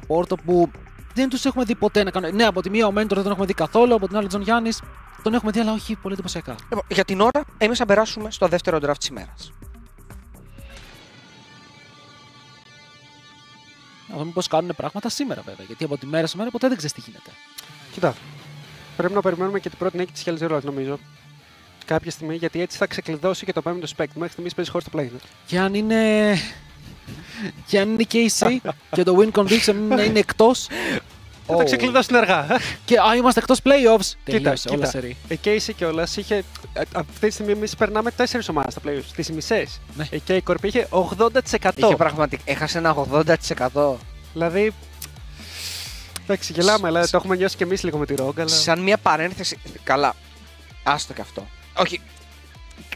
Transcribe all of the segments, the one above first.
support που δεν τους έχουμε δει ποτέ να κάνουν. Ναι, από τη μία ο Mentor δεν τον έχουμε δει καθόλου, από την άλλη ο Τζον Γιάννης τον έχουμε δει, αλλά όχι πολύ εντυπωσιακά. Λοιπόν, για την ώρα, εμείς θα περάσουμε στο δεύτερο draft της ημέρας. Να δούμε πώς κάνουν πράγματα σήμερα βέβαια. Γιατί από τη μέρα σε μέρα ποτέ δεν ξέρεις τι γίνεται. Κοίτα. Πρέπει να περιμένουμε και την πρώτη νίκη της Hell Zero, νομίζω. Κάποια στιγμή, γιατί έτσι θα ξεκλειδώσει και το πέμπτο spec. Μέχρι στιγμής παίζει χωρίς το play. Και αν είναι. και αν είναι KC και το win condition είναι, είναι εκτός. Θα τα ξεκλειδώσουν αργά. Και α, είμαστε εκτός playoffs. Κοίτα, Τελείωσε όλα κοίτα. σερί. Η Casey κιόλας είχε. ε, Αυτή τη στιγμή εμείς περνάμε τέσσερις ομάδες στα playoffs. Τις μισές. Ναι. Η K Corp είχε 80%. Είχε πραγματικά. Έχασε ένα 80%. Δηλαδή. Εντάξει, γελάμε, αλλά το έχουμε νιώσει κι εμείς λίγο με τη Rogue. Αλλά... Σαν μια παρένθεση. Καλά. Άστο και αυτό. Όχι.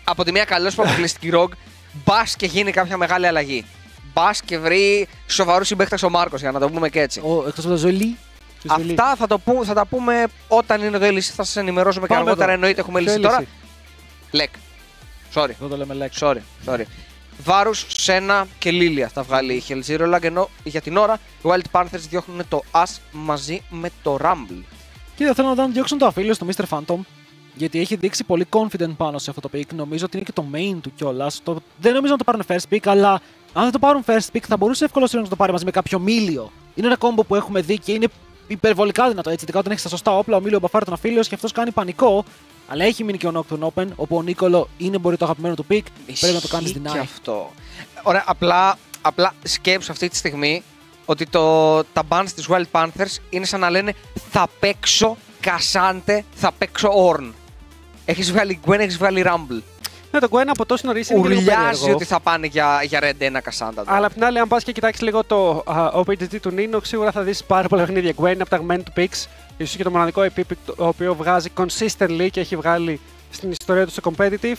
Από τη μία καλώς που αποκλειστική Rogue, μπας και γίνει κάποια μεγάλη αλλαγή. Μπας και βρει σοβαρούς συμπαίχτε ο Μάρκος, για να το πούμε και έτσι. Ο, εκτός από το Ζολί. τη Ζουλή. Αυτά θα, το που, θα τα πούμε όταν είναι το LEC, θα σας ενημερώσουμε και Πάμε αργότερα. εδώ. Εννοείται έχουμε Ποιο λύσει τώρα. LEC? Λεκ. Sorry. Δεν το λέμε λέξη. Sorry, sorry. Βάρους, Σένα και Λίλια θα βγάλει η Hell Zero Lag, ενώ για την ώρα οι Wild Panthers διώχνουν το As μαζί με το Rumble. Κοίτα, θέλω να δω να διώξουν το αφίλιο στο Mr. Phantom. Γιατί έχει δείξει πολύ confident πάνω σε αυτό το pick. Νομίζω ότι είναι και το main του κιόλας. Το... Δεν νομίζω να το πάρουν first pick, αλλά αν δεν το πάρουν first pick, θα μπορούσε εύκολα να το πάρει μαζί με κάποιο μίλιο. Είναι ένα κόμπο που έχουμε δει και είναι υπερβολικά δυνατό έτσι. Ειδικά όταν έχει τα σωστά όπλα, ο μίλιο μπαφάρει τον αφίλιο και αυτός κάνει πανικό. Αλλά έχει μείνει και ο Nocturne Open, όπου ο Νίκολο είναι μπορεί το αγαπημένο του pick. Πρέπει να το κάνεις Ισχύει deny. Και αυτό. Ωραία, απλά, απλά σκέψου αυτή τη στιγμή ότι το, τα bans της Wild Panthers είναι σαν να λένε θα παίξω Κασάντε, θα παίξω Orn. Έχεις βγάλει Gwen, έχεις βγάλει Rumble. Ναι, το Gwen από τόσο νωρί είναι και λίγο Ουρλιάζει περίεργο. ότι θα πάνε για, για Red 1 Κασάντα. Αλλά απ' την άλλη, αν πας και κοιτάξεις λίγο το α, OPGG του Nino, σίγουρα θα δεις πάρα πολλά παιχνίδια Gwen από τα αγαπημένα του picks. σω και το μοναδικό επίπεδο το οποίος βγάζει consistently και έχει βγάλει στην ιστορία του στο competitive.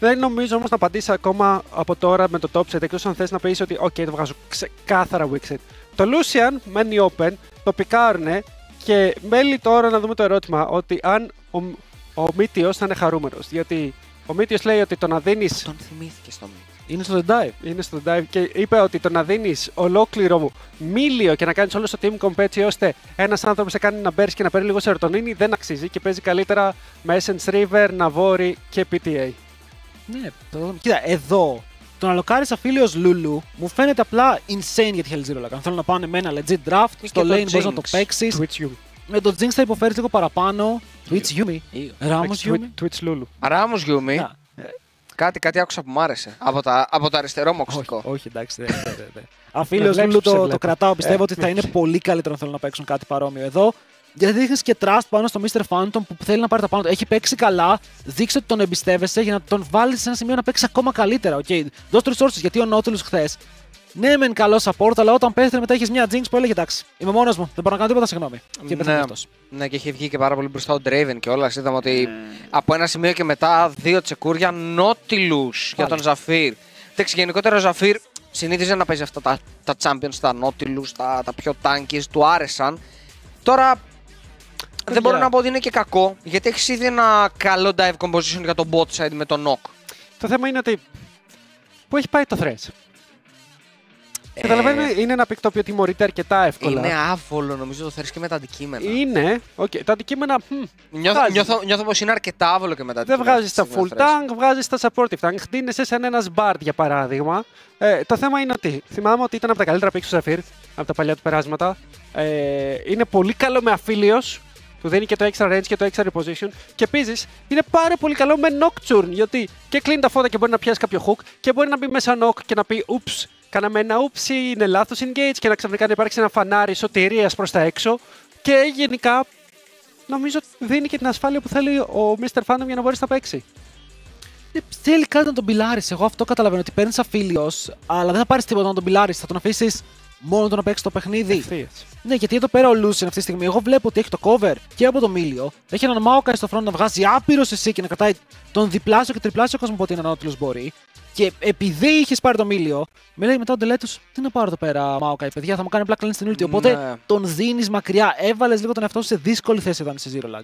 Δεν νομίζω όμως να απαντήσει ακόμα από τώρα με το top set εκτός αν θες να πεις ότι, OK, το βγάζω ξεκάθαρα Wixit. Το Lucian μένει open, το πικάρουνε και μένει τώρα να δούμε το ερώτημα ότι αν ο, ο Μύτιος θα είναι χαρούμενος. Γιατί ο Μύτιος λέει ότι το να δίνεις Τον θυμήθηκε στο μήνυμα. Είναι στο The Dive. είναι στο dive και είπε ότι το να δίνεις ολόκληρο μίλιο και να κάνεις όλο το team comp έτσι ώστε ένας άνθρωπος σε κάνει να μπέρσει και να παίρνει λίγο σερωτονίνη δεν αξίζει και παίζει καλύτερα με Essence River, Navori και PTA. Ναι, το... κοίτα, εδώ το να λοκάρεις αφίλιος Λούλου μου φαίνεται απλά insane για τη Hell Zero Lag. Αν θέλω να πάνε με ένα legit draft, Και στο το lane μπορείς να το Jinx. παίξεις. Twitch Yumi. Με το Jinx θα υποφέρει λίγο παραπάνω. Twitch Yumi. Ramos Εντάξει, Yumi. Twitch- Twitch Lulu. Ράμο Γιούμι, Να, κάτι, κάτι άκουσα που μ' άρεσε. Από, τα, από το αριστερό μου Όχι, ακουστικό. όχι, εντάξει. δεν- δεν- δεν- δεν. Αφίλιο Με βλέπεις Λούλου που σε το, το βλέπω. κρατάω. Πιστεύω Ε, ότι θα είναι πολύ καλύτερο αν θέλουν να παίξουν κάτι παρόμοιο εδώ. Γιατί δείχνει και trust πάνω στο Mr. Phantom που θέλει να πάρει τα πάνω του. Έχει παίξει καλά. Δείξε ότι τον εμπιστεύεσαι για να τον βάλεις σε ένα σημείο να παίξει ακόμα καλύτερα. Okay. Δώσ' του resources γιατί ο Nautilus χθες. Ναι, μεν καλό support, αλλά όταν πέθανε μετά έχεις μια Jinx που έλεγε εντάξει, είμαι μόνος μου, δεν μπορώ να κάνω τίποτα, συγγνώμη. Και πέθανε Ναι. αυτός. Ναι, και είχε βγει και πάρα πολύ μπροστά ο Draven και όλας. Είδαμε ότι από ένα σημείο και μετά δύο τσεκούρια Nautilus για τον Ζαφίρ. Εντάξει, γενικότερα ο Ζαφίρ συνήθιζε να παίζει αυτά τα, τα champions, τα Nautilus, τα, τα πιο tankies, του άρεσαν. Τώρα δεν μπορώ να πω ότι είναι και κακό, γιατί έχεις ήδη ένα καλό dive composition για τον bot side με τον Noc. Το θέμα είναι ότι. Πού έχει πάει το Thresh. Καταλαβαίνω, είναι ένα pick το οποίο τιμωρείται αρκετά εύκολα. Είναι άβολο, νομίζω το θέλεις και με τα αντικείμενα. Είναι, οκ, τα αντικείμενα. μ, Νιώθω, βγάζεις. νιώθω, νιώθω πως είναι αρκετά άβολο και με τα Δεν αντικείμενα. βγάζεις τα στη full στιγμή tank, βγάζεις τα supportive tank. Χτίνεσαι σαν ένας bard για παράδειγμα. Ε, το θέμα είναι ότι θυμάμαι ότι ήταν από τα καλύτερα picks του Zephyr, από τα παλιά του περάσματα. Ε, είναι πολύ καλό με αφίλιος. Του δίνει και το extra range και το extra reposition. Και επίσης είναι πάρα πολύ καλό με Nocturne. Γιατί και κλείνει τα φώτα και μπορεί να πιάσει κάποιο hook και μπορεί να μπει μέσα knock και να πει Ούψ, κάναμε ένα ούψ, είναι λάθος engage και να ξαφνικά να υπάρξει ένα φανάρι σωτηρίας προς τα έξω. Και γενικά νομίζω ότι δίνει και την ασφάλεια που θέλει ο Mr. Phantom για να μπορέσει να παίξει. Ε, Θέλει κάτι να τον πιλάρει. Εγώ αυτό καταλαβαίνω ότι παίρνεις αφίλιος, αλλά δεν θα πάρεις τίποτα να τον πιλάρει. Θα τον αφήσεις μόνο του να παίξει το παιχνίδι. Ευθείας. Ναι, γιατί εδώ πέρα ο Lucian αυτή τη στιγμή, εγώ βλέπω ότι έχει το cover και από το Μίλιο. Έχει έναν Maokai στο front να βγάζει άπειρος εσύ και να κρατάει τον διπλάσιο και τριπλάσιο κόσμο από ό,τι ένα Nautilus μπορεί. Και επειδή είχες πάρει το μίλιο, με λέει μετά ο Ντελέτου, τι να πάρω εδώ πέρα, Μάοκα, παιδιά, θα μου κάνει απλά clean στην ulti. Οπότε Ναι. τον δίνεις μακριά. Έβαλες λίγο τον εαυτό σου σε δύσκολη θέση όταν είσαι zero lag.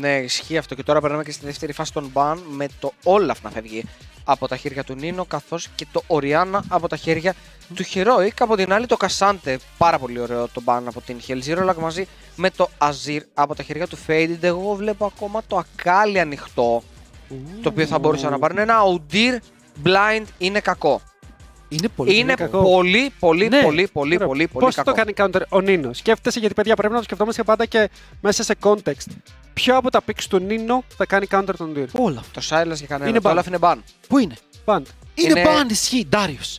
Ναι, ισχύει αυτό. Και τώρα περνάμε και στη δεύτερη φάση των ban με το Olaf να φεύγει από τα χέρια του Νίνο, καθώς και το Oriana από τα χέρια του Heroic. Από την άλλη το Cassante, πάρα πολύ ωραίο το ban από την Hell Zero Lag μαζί με το Azir από τα χέρια του Faded. Εγώ βλέπω ακόμα το Akali ανοιχτό, το οποίο θα μπορούσε να πάρουν. Ένα Udyr Blind είναι κακό. Είναι πολύ είναι κακό. πολύ, πολύ, Ναι. πολύ, πολύ, Ωραία, πολύ, πολύ Πώς κακό. το κάνει counter ο Νίνο; Σκέφτεσαι γιατί παιδιά πρέπει να το σκεφτόμαστε πάντα και μέσα σε context. Ποιο από τα picks του Νίνο θα κάνει counter τον Dyr. Όλα. Το Silas για κανένας. Είναι το ban. Olaf είναι ban. Πού είναι; Πάντ. Είναι, Είναι- ban, ισχύει. Darius.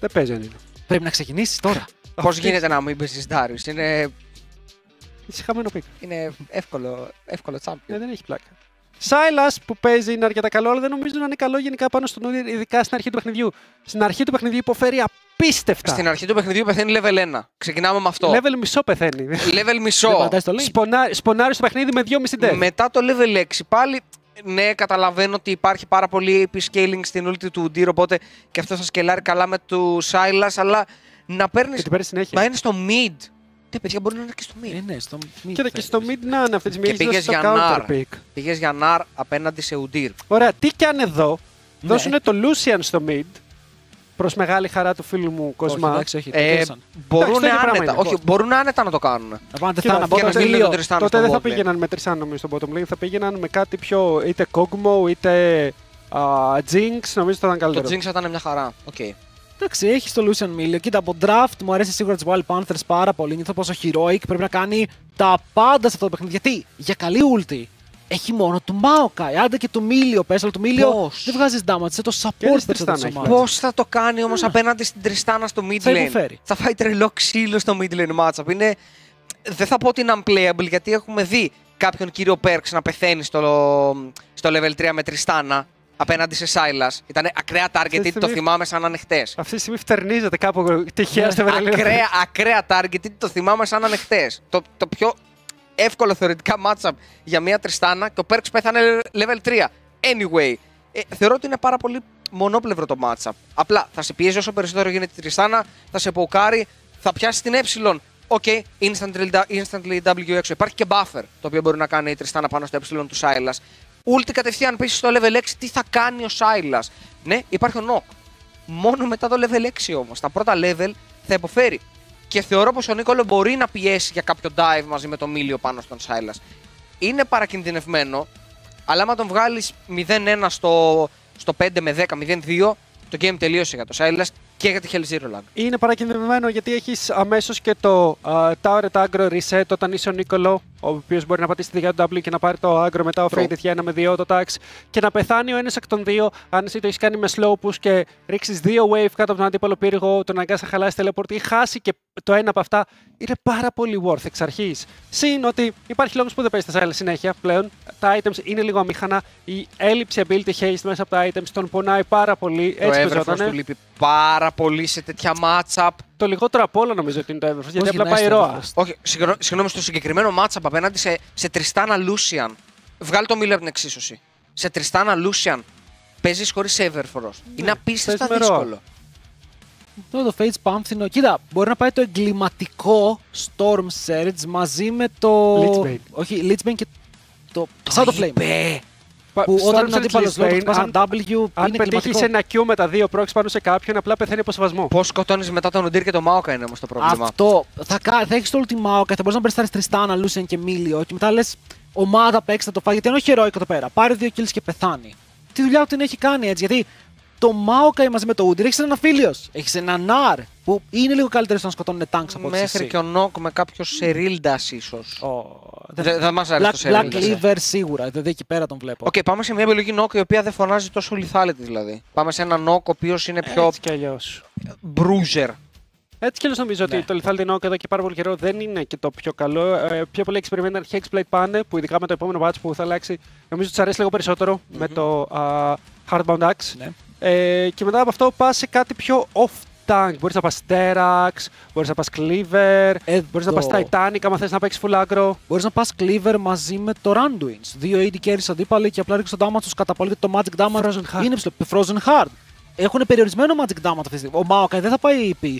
Δεν παίζει ο Νίνο. Πρέπει να ξεκινήσεις τώρα. Πώς γίνεται να μην παίζει Darius; Είναι, Είσαι χαμένο pick. είναι εύκολο, εύκολο champion. Ναι, δεν έχει πλάκα. Σάιλα που παίζει είναι αρκετά καλό, αλλά δεν νομίζω να είναι καλό γενικά πάνω στον Ούντιρ, ειδικά στην αρχή του παιχνιδιού. Στην αρχή του παιχνιδιού υποφέρει απίστευτα. Στην αρχή του παιχνιδιού πεθαίνει level 1. Ξεκινάμε με αυτό. Level μισό πεθαίνει. Level Δεν μισό. πατάει στο lane. Σπονά, σπονάρει στο παιχνίδι με 2,5 death. Μετά το level 6 πάλι. Ναι, καταλαβαίνω ότι υπάρχει πάρα πολύ AP scaling στην ulti του Udyr, οπότε και αυτό θα σκελάρει καλά με του Silas, αλλά να παίρνει. Και την παίρνεις συνέχεια. Μα είναι στο mid. Ναι, παιδιά, μπορεί να είναι και στο mid. Ε, ναι, στο mid Κοίτα και στο mid να είναι αυτή τη στιγμή. Και έχεις πήγες δώσει το για counter Nar. pick. Πήγες για Nar απέναντι σε Udyr. Ωραία, τι κι αν εδώ. Ναι. Δώσουν το Lucian στο mid. Προς μεγάλη χαρά του φίλου μου Όχι, Κοσμά. εντάξει, όχι, το Ε, κέρδισαν. μπορούν το ίδιο πράγμα άνετα. είναι. Όχι, μπορούν άνετα να το κάνουν. Να πάνε Κοίτα, τεθάνα, και να bottom στείλουν μίλιο. τον Tristan Τότε στο δεν θα bot lane. πήγαιναν με Tristana νομίζω στο bottom lane, θα πήγαιναν με κάτι πιο είτε Kog'Maw είτε α, Jinx, νομίζω θα ήταν Το καλύτερο. Jinx θα ήταν μια χαρά. Οκ. Εντάξει, έχει το Lucian Milio. Κοίτα, από draft μου αρέσει σίγουρα τη Wild Panthers πάρα πολύ. Νιώθω πως ο Heroic πρέπει να κάνει τα πάντα σε αυτό το παιχνίδι. Γιατί για καλή ulti έχει μόνο του Maokai. Άντε και του Milio πες, αλλά του Milio Πώς; δεν βγάζει damage. Σε το support της περισσότερο Tristana της έχει ομάδας. Πώς θα το κάνει όμως απέναντι στην Tristana στο mid Θα lane. υποφέρει. Θα φάει τρελό ξύλο στο mid lane matchup. Είναι... Δεν θα πω ότι είναι unplayable γιατί έχουμε δει κάποιον κύριο Perks να πεθαίνει στο, στο level 3 με Τριστάνα απέναντι σε Silas. Ήταν ακραία target, τη το στιγμή- θυμάμαι σαν να είναι χτες. Αυτή τη στιγμή φτερνίζεται κάπου τυχαία στο Βερολίνο. ακραία, ακραία target, το θυμάμαι σαν να είναι χτες. Το, το πιο εύκολο θεωρητικά matchup για μια Τριστάνα και ο Perks πέθανε level 3. Anyway, ε, θεωρώ ότι είναι πάρα πολύ μονόπλευρο το matchup. Απλά θα σε πιέζει όσο περισσότερο γίνεται η Τριστάνα, θα σε ποκάρει, θα πιάσει την E. OK, instantly, instantly W έξω. Υπάρχει και buffer το οποίο μπορεί να κάνει η Tristana πάνω στο E του Silas. Ulti κατευθείαν πίσω στο level 6, τι θα κάνει ο Silas. Ναι, υπάρχει ο Noc. Μόνο μετά το level 6 όμως. Τα πρώτα level θα υποφέρει. Και θεωρώ πως ο Νίκολο μπορεί να πιέσει για κάποιο dive μαζί με το Milio πάνω στον Silas. Είναι παρακινδυνευμένο, αλλά άμα τον βγάλεις 0-1 στο, στο 5 με 10, 0-2, το game τελείωσε για το Silas και για τη Hell Zero Lag. Είναι παρακινδυνευμένο γιατί έχεις αμέσως και το uh, Tower at Aggro Reset όταν είσαι ο Νίκολο, ο οποίος μπορεί να πατήσει τη δικιά του W και να πάρει το Aggro μετά ο True. Faded για ένα με δύο το tax και να πεθάνει ο ένας εκ των δύο. Αν εσύ το έχεις κάνει με slow push και ρίξεις δύο wave κάτω από τον αντίπαλο πύργο, τον αγκάσει να χαλάσει teleport ή χάσει και το ένα από αυτά, είναι πάρα πολύ worth εξ αρχής. Συν ότι υπάρχει λόγος που δεν παίζεις τα άλλα συνέχεια πλέον. Τα items είναι λίγο αμήχανα. Η έλλειψη ability haste μέσα από τα items τον πονάει πάρα πολύ. Το Έτσι Everforce παίζονταν. του λείπει πάρα πολύ σε τέτοια matchup. Το λιγότερο απ' όλα νομίζω ότι είναι το Everforce, γιατί Όχι, απλά να πάει είστε ροά. Everforce. Όχι, συγγνώ- συγγνώμη, στο συγκεκριμένο matchup απέναντι σε, σε Τριστάνα Lucian. Βγάλει το Miller από την εξίσωση. Σε Τριστάνα Lucian παίζεις χωρίς Everforce. Είναι απίστευτα παίζει με ροά. δύσκολο. Το, το Fates Πάμφθινο. Κοίτα, μπορεί να πάει το εγκληματικό Storm Surge μαζί με το. Lichbane. Όχι, Lichbane και το. Shadow Flame. είπε. Που όταν είναι Storm αντίπαλος Surge λόγος, Lane, πας αν- ένα W, Αν είναι πετύχεις εγκληματικό. ένα Q με τα δύο πρόξ πάνω σε κάποιον, απλά πεθαίνει από σεβασμό. Πώς σκοτώνεις μετά τον Ουντήρ και τον Μάοκα είναι όμως το πρόβλημα. Αυτό. Θα, κα- θα έχεις το Ultima και θα μπορείς να περιστάρει Τριστάνα, Lucian και Μίλιο και μετά λες ομάδα παίξει θα το φάει. Γιατί είναι heroic εδώ πέρα. Πάρει δύο kills και πεθάνει. Τι δουλειά του την έχει κάνει έτσι. Γιατί το Maokai μαζί με το Udyr έχεις έναν φίλιο. Έχεις έναν Nar που είναι λίγο καλύτερος στο να σκοτώνουν tanks από ότι Μέχρι εσύ. και ο Noc με κάποιο Serylda's ίσως. Ω, Δεν δεν- θα μας αρέσει Black, το Black Serylda. Cleaver σίγουρα. Δηλαδή εκεί πέρα τον βλέπω. Οκ, πάμε σε μια επιλογή Noc η οποία δεν φωνάζει τόσο lethality δηλαδή. Πάμε σε ένα Noc ο οποίος είναι πιο Έτσι κι αλλιώς. bruiser. Έτσι κι αλλιώς νομίζω Ναι. ότι το lethality Noc εδώ και πάρα πολύ καιρό δεν είναι και το πιο καλό. Ε, πιο πολύ experimental Hexplate πάνε, που ειδικά με το επόμενο patch που θα αλλάξει, νομίζω τους αρέσει λίγο περισσότερο με το α, Hardbound Axe. Ναι. Ε, και μετά από αυτό πας σε κάτι πιο off-tank. Μπορείς να πας Terax, μπορείς να πας Cleaver, Εδώ. μπορείς να πας Titanic άμα θες να παίξεις full aggro. Μπορείς να πας Cleaver μαζί με το Randuins. Δύο AD carries αντίπαλοι και απλά ρίξει το damage τους κατά πολύ το magic damage. Frozen Heart. Είναι ψηλό. Frozen Heart. έχουν περιορισμένο magic damage αυτή τη στιγμή. Ο Maokai δεν θα πάει EP.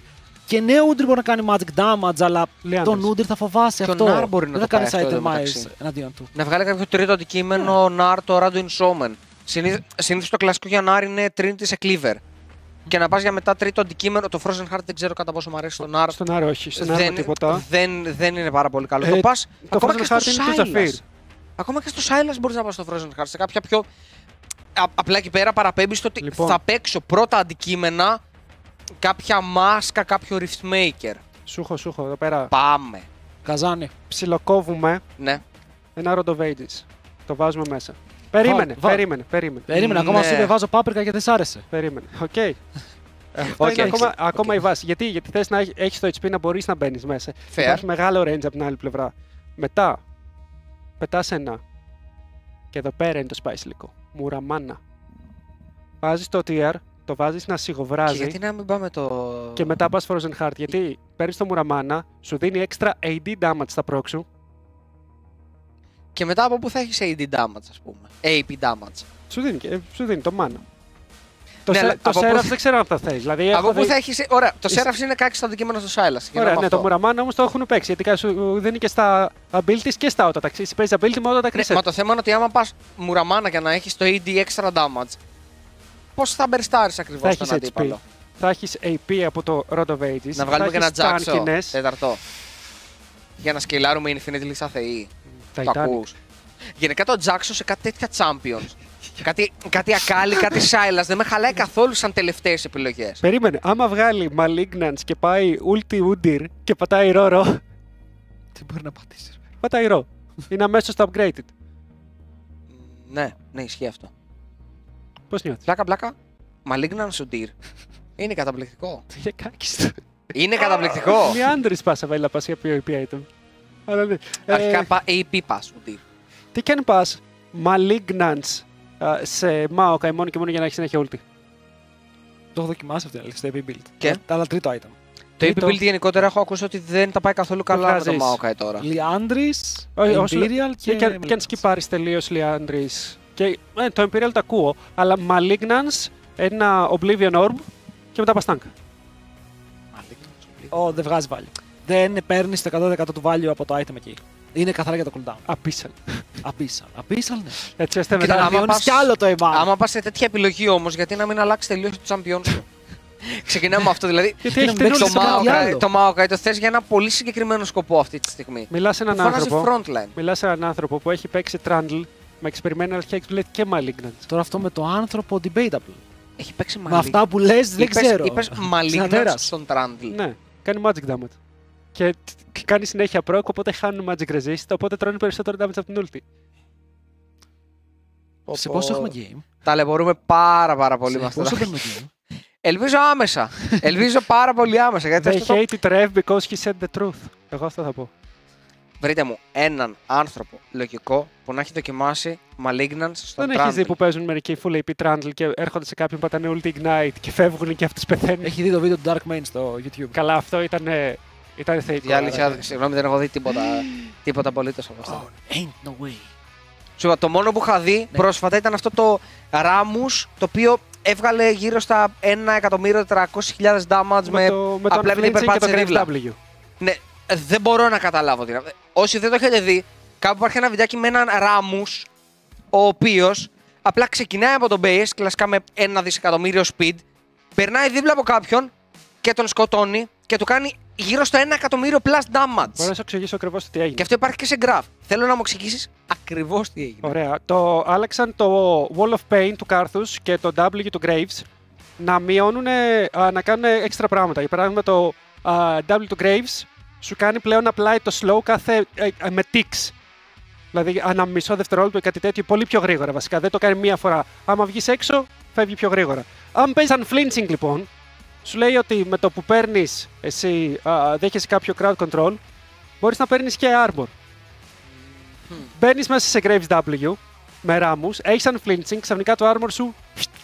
Και ναι, ο Ούντρι μπορεί να κάνει magic damage, αλλά Leanders. τον Ούντρι θα φοβάσει Και ο αυτό. Νάρ μπορεί να δεν το θα κάνει πάει αυτό side εντωμεταξύ. demise εναντίον του. Να βγάλει κάποιο τρίτο αντικείμενο Νάρ το Random Showman. Συνήθως το κλασικό για Νάρ είναι Trinity σε Cleaver. Και να πας για μετά τρίτο αντικείμενο. Το Frozen Heart δεν ξέρω κατά πόσο μου αρέσει στον Νάρ. Στον Άρο, όχι. Στον Άρο Δεν, τίποτα. δεν, δεν είναι πάρα πολύ καλό. Ε, το πα το ακόμα Frozen και στο Heart είναι του Silas. Zafir. Ακόμα και στο Silas μπορείς να πας στο Frozen Heart. Σε κάποια πιο. Α, απλά εκεί πέρα παραπέμπεις στο ότι Λοιπόν. θα παίξω πρώτα αντικείμενα, κάποια μάσκα, κάποιο Rift Maker. Σούχο, σούχο, εδώ πέρα. Πάμε. Καζάνι. Ψιλοκόβουμε Ναι. ένα Rod of Ages. Το βάζουμε μέσα. Περίμενε, βάλ. περίμενε, περίμενε. Περίμενε, ακόμα Ναι. σου είπε βάζω πάπρικα και δεν σ' άρεσε. Περίμενε. Οκ. Ε, Αυτό Οκ. είναι ακόμα, Οκ. ακόμα η βάση. Γιατί, γιατί θες να έχεις το HP να μπορείς να μπαίνεις μέσα. Fair. Υπάρχει μεγάλο range από την άλλη πλευρά. Μετά, πετάς ένα. Και εδώ πέρα είναι το spice υλικό. Muramana. Βάζεις το Tear, το βάζεις να Και σιγοβράζει. γιατί να μην πάμε το. Και μετά πας Frozen Heart. Γιατί παίρνεις το Μουραμάνα, σου δίνει extra AD damage στα proc σου. Και μετά από πού θα έχεις AD damage, ας πούμε. AP damage. Σου δίνει, και- σου δίνει το mana. Το, Ναι, σε, αλλά το από πού Seraph θα- δεν ξέρω αν θα θέλει. Δηλαδή, έχω από πού δει- θα έχει. Ωραία, το Είσαι- Seraph είναι κάτι στο αντικείμενο στο Silas. Ωραία, ναι, το Muramana όμως το έχουν παίξει. Γιατί σου δίνει και στα abilities και στα auto attacks. Εσύ παίζεις ability με auto attack Ναι, reset. μα το θέμα είναι ότι άμα πας μουραμάνα για να έχεις το AD extra damage, πώς θα μπερστάρεις ακριβώς Θα τον έχεις HP. αντίπαλο; Θα έχεις AP από το Road of Ages. Να βγάλουμε και θα ένα έχεις Jaxo tankiness, τέταρτο. Για να σκελάρουμε Infinite σαν θεοί. Το Titanic. ακούς. Γενικά το Jaxo σε κάτι τέτοια Champions. κάτι, κάτι Ακάλι, κάτι Silas. Δεν με χαλάει καθόλου σαν τελευταίες επιλογές. Περίμενε, άμα βγάλει Malignance και πάει Ulti Udir και πατάει Roro, Τι μπορεί να πατήσεις. πατάει Ro. Είναι αμέσως το upgraded. ναι, ναι, ισχύει αυτό. Πώς νιώθεις; Πλάκα, πλάκα. Malignant Udir. Είναι καταπληκτικό. Για κάκιστο. Είναι καταπληκτικό. Λιάντρη πάσα βέλα πας για PvP item. Αλλά ναι. Ε, Αρχικά πας AP pass Udir. τι κάνει πας Malignance α, σε Maokai μόνο και μόνο για να έχει συνέχεια ulti. Το έχω δοκιμάσει αυτό αλήθεια, στο AP build. Και; Τα άλλα τρίτο item. Το AP Τρίτο. build γενικότερα έχω ακούσει ότι δεν τα πάει καθόλου καλά με το βγάζεις. Maokai τώρα. Liandris, Όχι, όσο- Imperial Και, και. και, αν- και αν σκυπάρεις τελείως Liandris. Και ε, το Imperial το ακούω. Αλλά Malignance, ένα Oblivion Orb και μετά πας tank. Ω, δεν βγάζει value. Δεν παίρνεις το 100% του value από το item εκεί. Είναι καθαρά για το cooldown. Abyssal. Abyssal. Abyssal, ναι. Έτσι ώστε Κοίτα, μετά. άμα Να βιώνει πας- κι άλλο το EMA. Άμα πας σε τέτοια επιλογή όμως, γιατί να μην αλλάξει τελείως το champion σου; Ξεκινάμε με αυτό. Δηλαδή, Γιατί να έχει παίξει το την σε κάτι Maokai, άλλο. το Maokai το θες για ένα πολύ συγκεκριμένο σκοπό αυτή τη στιγμή. Μιλάς σε έναν Που φωνάζεις άνθρωπο. frontline. Μιλάς σε έναν άνθρωπο που έχει παίξει Trundle με Experimental Hexblade και Malignance. Τώρα αυτό με το άνθρωπο debatable. Έχει παίξει Με αυτά που λες, δεν Είπες- ξέρω. Είπες malignant Ξανατέρας. στον Trundle. Ναι, κάνει magic damage. Και τ- κάνει συνέχεια proc, οπότε χάνουν magic resist, οπότε τρώνε περισσότερο damage από την ulti. Σε πόσο έχουμε game; Ταλαιπωρούμε πάρα πάρα πολύ με Σε αυτό. πόσο παίρνουμε game; Ελπίζω άμεσα. Ελπίζω πάρα πολύ άμεσα. Γιατί They αυτό το... hated Rev because he said the truth. Εγώ αυτό θα πω. Βρείτε μου έναν άνθρωπο λογικό που να έχει δοκιμάσει Malignance στον Δεν έχεις δει Trundle. που παίζουν μερικοί full AP Trundle και έρχονται σε κάποιον που πατάνε ulti ignite και φεύγουν και αυτού πεθαίνουν. Έχει δει το βίντεο του Dark Main στο YouTube. Καλά, αυτό ήταν. Ήταν θεϊκό. Η αλήθεια, συγγνώμη, δεν έχω δει τίποτα, τίποτα απολύτως από αυτό. Oh, ain't no way. Σου είπα, το μόνο που είχα δει Ναι. πρόσφατα ήταν αυτό το Ramus, το οποίο έβγαλε γύρω στα 1.400.000 damage με, το, με τον απλά επειδή flinching και περπάτησε το δίπλα. Grave W. Ναι, ε, δεν μπορώ να καταλάβω τι είναι. Όσοι δεν το έχετε δει, κάπου υπάρχει ένα βιντεάκι με έναν Ramus, ο οποίος απλά ξεκινάει από τον base, κλασικά με ένα δισεκατομμύριο speed, περνάει δίπλα από κάποιον και τον σκοτώνει και του κάνει γύρω στο 1 εκατομμύριο plus damage. Μπορώ να σου εξηγήσω ακριβώς τι έγινε. Και αυτό υπάρχει και σε graph. Θέλω να μου εξηγήσεις ακριβώς τι έγινε. Ωραία. Το άλλαξαν το Wall of Pain του Carthus και το W του Graves να μειώνουν, να κάνουν έξτρα πράγματα. Για παράδειγμα, το α, W του Graves σου κάνει πλέον apply το slow κάθε, ε, ε, με ticks. Δηλαδή, ανά μισό δευτερόλεπτο ή κάτι τέτοιο, πολύ πιο γρήγορα βασικά. Δεν το κάνει μία φορά. Άμα βγεις έξω, φεύγει πιο γρήγορα. Αν παίζει unflinching λοιπόν, σου λέει ότι με το που παίρνεις, εσύ α, δέχεσαι κάποιο crowd control, μπορείς να παίρνεις και armor. Μπαίνεις μέσα σε Graves W με ράμους, έχεις unflinching, ξαφνικά το armor σου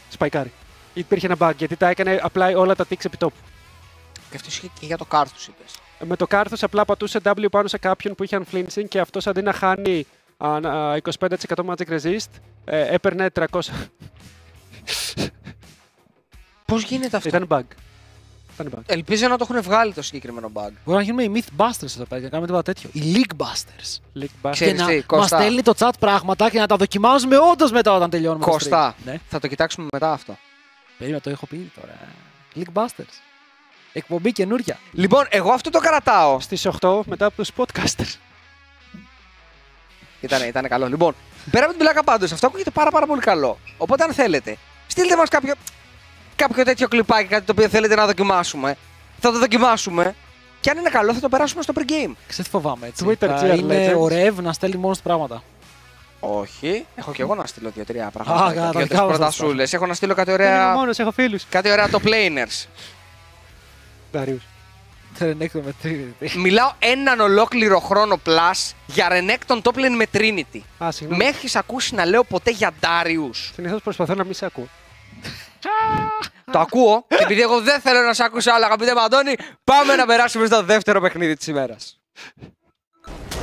σπαϊκάρει. Υπήρχε ένα bug γιατί τα έκανε απλά όλα τα ticks επί τόπου. Και αυτός ισχύει και για το κάρτ του, είπε. Με το Carthus απλά πατούσε W πάνω σε κάποιον που είχε unflinching και αυτός αντί να χάνει α, α, 25% magic resist, ε, έπαιρνε 300. Πώς γίνεται αυτό; Ήταν bug. Ήταν bug. Ελπίζω να το έχουν βγάλει το συγκεκριμένο bug. Μπορεί να γίνουμε οι Mythbusters εδώ πέρα και να κάνουμε τίποτα τέτοιο. Οι Leaguebusters. Leak bug. Ξέρεις και τι, να μας Κώστα; στέλνει το chat πράγματα και να τα δοκιμάζουμε όντως μετά όταν τελειώνουμε. το Κώστα. stream. Ναι. Θα το κοιτάξουμε μετά αυτό. Περίμενα, το έχω πει ήδη τώρα. Leaguebusters. Εκπομπή καινούρια. Λοιπόν, εγώ αυτό το κρατάω. Στις 8 μετά από τους podcasters. Ήτανε, ήτανε καλό. Λοιπόν, πέρα από την πλάκα πάντως, αυτό ακούγεται πάρα, πάρα πολύ καλό. Οπότε, αν θέλετε, στείλτε μας κάποιο, κάποιο τέτοιο κλιπάκι, κάτι το οποίο θέλετε να δοκιμάσουμε. Θα το δοκιμάσουμε. Και αν είναι καλό, θα το περάσουμε στο pre-game. Ξέρετε τι φοβάμαι έτσι. Twitter, Θα GR είναι Legends. ο Rev να στέλνει μόνο του πράγματα. Όχι. Έχω και εγώ να στείλω δύο-τρία Α, πράγματα. καλά, τα Δύο-τρει δικά μας θα προτασούλε. Έχω να στείλω κάτι Δεν είμαι ωραία. μόνος, έχω φίλους. Κάτι ωραία το planers. Darius. Τρενέκτο με Trinity. Μιλάω έναν ολόκληρο χρόνο plus για Renekton top lane με Trinity. Α, συγγνώμη. Με έχει ακούσει να λέω ποτέ για Darius. Συνήθως προσπαθώ να μην σε ακούω. Το ακούω και επειδή εγώ δεν θέλω να σε ακούσω άλλο, αγαπητέ Μαντώνη, πάμε να περάσουμε στο δεύτερο παιχνίδι της ημέρας.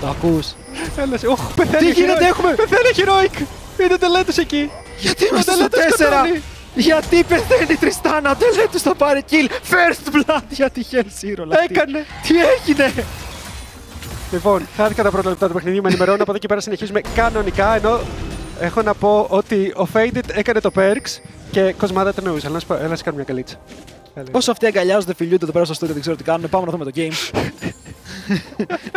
Το ακούς. Έλα, σε- Οχ, πεθαίνεις Τι γίνεται, heroic. έχουμε- Πεθαίνεις heroic. Είναι τελέτους εκεί. Γιατί είμαστε στο στο τέσσερα; 4! Γιατί πεθαίνει η Τριστάνα, δεν λέει τους θα πάρει kill. First blood για τη Hell Zero. λατή. Έκανε. Τι έγινε; Λοιπόν, χάθηκα τα πρώτα λεπτά του παιχνιδιού. Με ενημερώνω από εδώ και πέρα συνεχίζουμε κανονικά. Ενώ έχω να πω ότι ο Faded έκανε το perks και κοσμάδα το νοούσε. Αλλά να σου πω, έλα να σε κάνω μια καλίτσα. Έλα. Όσο αυτοί αγκαλιάζονται, φιλιούνται εδώ πέρα στο στούντιο, δεν ξέρω τι κάνουν. Πάμε να δούμε το game.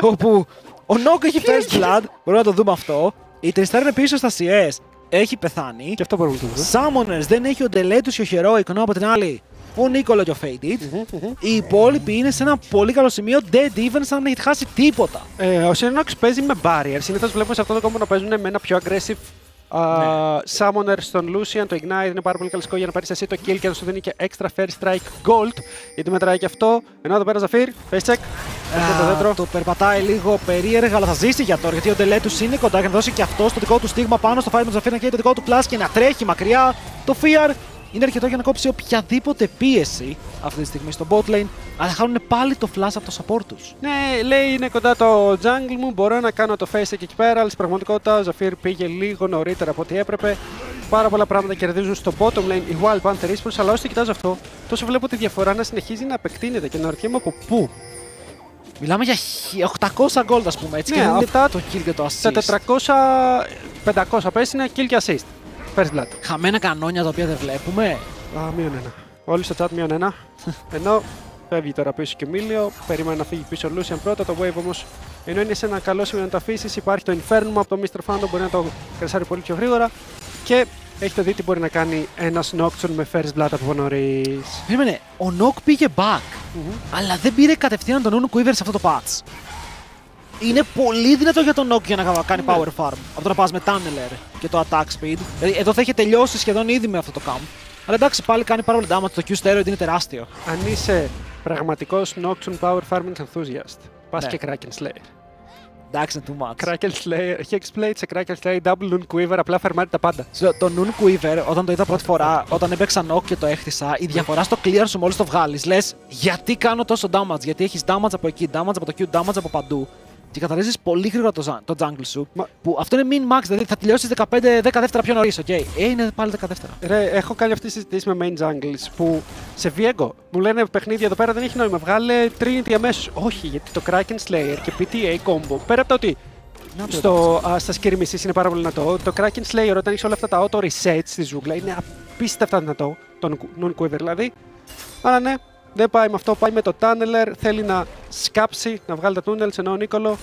Όπου ο Νόκ έχει first blood, μπορούμε να το δούμε αυτό. Η Τριστάνα είναι πίσω στα CS, έχει πεθάνει. Και αυτό μπορούμε να το δούμε. Summoners δεν έχει ο Ντελέτους και ο Heroic, ενώ από την άλλη ο Νίκολο και ο Faded. Οι υπόλοιποι είναι σε ένα πολύ καλό σημείο, dead even, σαν να μην έχει χάσει τίποτα. Ε, ο Sinox παίζει με barrier. Συνήθως βλέπουμε σε αυτό το κόμμα να παίζουν με ένα πιο aggressive α, Ναι. Summoner στον Lucian. Το Ignite είναι πάρα πολύ κλασικό για να πάρει εσύ το kill και να σου δίνει και extra fair strike gold. Γιατί μετράει και αυτό. Ενώ εδώ πέρα Zafir, face check. Αυτό το Α, δέντρο. το περπατάει λίγο περίεργα, αλλά θα ζήσει για τώρα. Γιατί ο Ντελέτου είναι κοντά και να δώσει και αυτό το δικό του στίγμα πάνω στο fight με τον Ζαφίρ να καίει το δικό του plus και να τρέχει μακριά. Το Fear είναι αρκετό για να κόψει οποιαδήποτε πίεση αυτή τη στιγμή στο bot lane. Αλλά χάνουν πάλι το flash από το support τους. Ναι, λέει είναι κοντά το jungle μου. Μπορώ να κάνω το face check εκεί πέρα. Αλλά στην πραγματικότητα ο Zafir πήγε λίγο νωρίτερα από ό,τι έπρεπε. Πάρα πολλά πράγματα κερδίζουν στο bottom lane οι Wild Panther Esports. Αλλά όσο το κοιτάζω αυτό, τόσο βλέπω τη διαφορά να συνεχίζει να επεκτείνεται και να ρωτιέμαι από πού. Μιλάμε για χι- 800 gold, ας πούμε έτσι. Ναι, και δεν είναι αυτά το kill και το Στα assist. 400, 500 πες είναι kill και assist. First blood. Χαμένα κανόνια τα οποία δεν βλέπουμε. Α, μείον ένα. Όλοι στο chat μείον ένα. Ενώ φεύγει τώρα πίσω και ο Μίλιο. Περίμενε να φύγει πίσω ο Lucian πρώτα. Το Wave όμως ενώ είναι σε ένα καλό σημείο να το αφήσει. Υπάρχει το Infernum από το Mr. Phantom. Μπορεί να το κρασάρει πολύ πιο γρήγορα. Και έχετε δει τι μπορεί να κάνει ένας Nocturne με first blood από νωρίς. Περίμενε, ο Νοκ πήγε back, αλλά δεν πήρε κατευθείαν τον Uno Quiver σε αυτό το patch. Είναι πολύ δυνατό για τον Νοκ για να κάνει Ναι. power farm. Από το να πας με Tunneler και το attack speed. Δηλαδή, εδώ θα είχε τελειώσει σχεδόν ήδη με αυτό το camp. Αλλά εντάξει, πάλι κάνει πάρα πολύ damage. Το Q steroid είναι τεράστιο. Αν είσαι πραγματικός Nocturne Power Farming Enthusiast, πας Ναι. και Kraken Slayer. Εντάξει, είναι too much. Kraken Slayer, Hexplate σε Kraken Slayer, Double Noonquiver, απλά φερμάρει τα πάντα. Στο- Το Noonquiver, όταν το είδα πρώτη φορά, όταν έπαιξα Noc και το έχτισα, η διαφορά στο clear σου μόλις το βγάλεις, λες γιατί κάνω τόσο damage. Γιατί έχεις damage από εκεί, damage από το Q, damage από παντού. Και καθαρίζεις πολύ γρήγορα το, za- το jungle σου. Μα- Που αυτό είναι min max, δηλαδή θα τελειώσεις 15-10 δεύτερα πιο νωρίς. Οκ, ε, είναι πάλι 10 δεύτερα. Ρε, έχω κάνει αυτή τη συζήτηση με main junglers που σε Viego μου λένε παιχνίδια εδώ πέρα δεν έχει νόημα. Βγάλε Trinity αμέσω. Όχι, γιατί το Kraken Slayer και PTA combo πέρα από το ότι Να το στο, α, στα skirmishes είναι πάρα πολύ δυνατό. Το Kraken Slayer όταν έχεις όλα αυτά τα auto resets στη ζούγκλα είναι απίστευτα δυνατό. Το Noon Quiver δηλαδή. Αλλά ναι, δεν πάει με αυτό. Πάει με το Tunneler. Θέλει να σκάψει, να βγάλει τα tunnels ενώ ο Νίκολο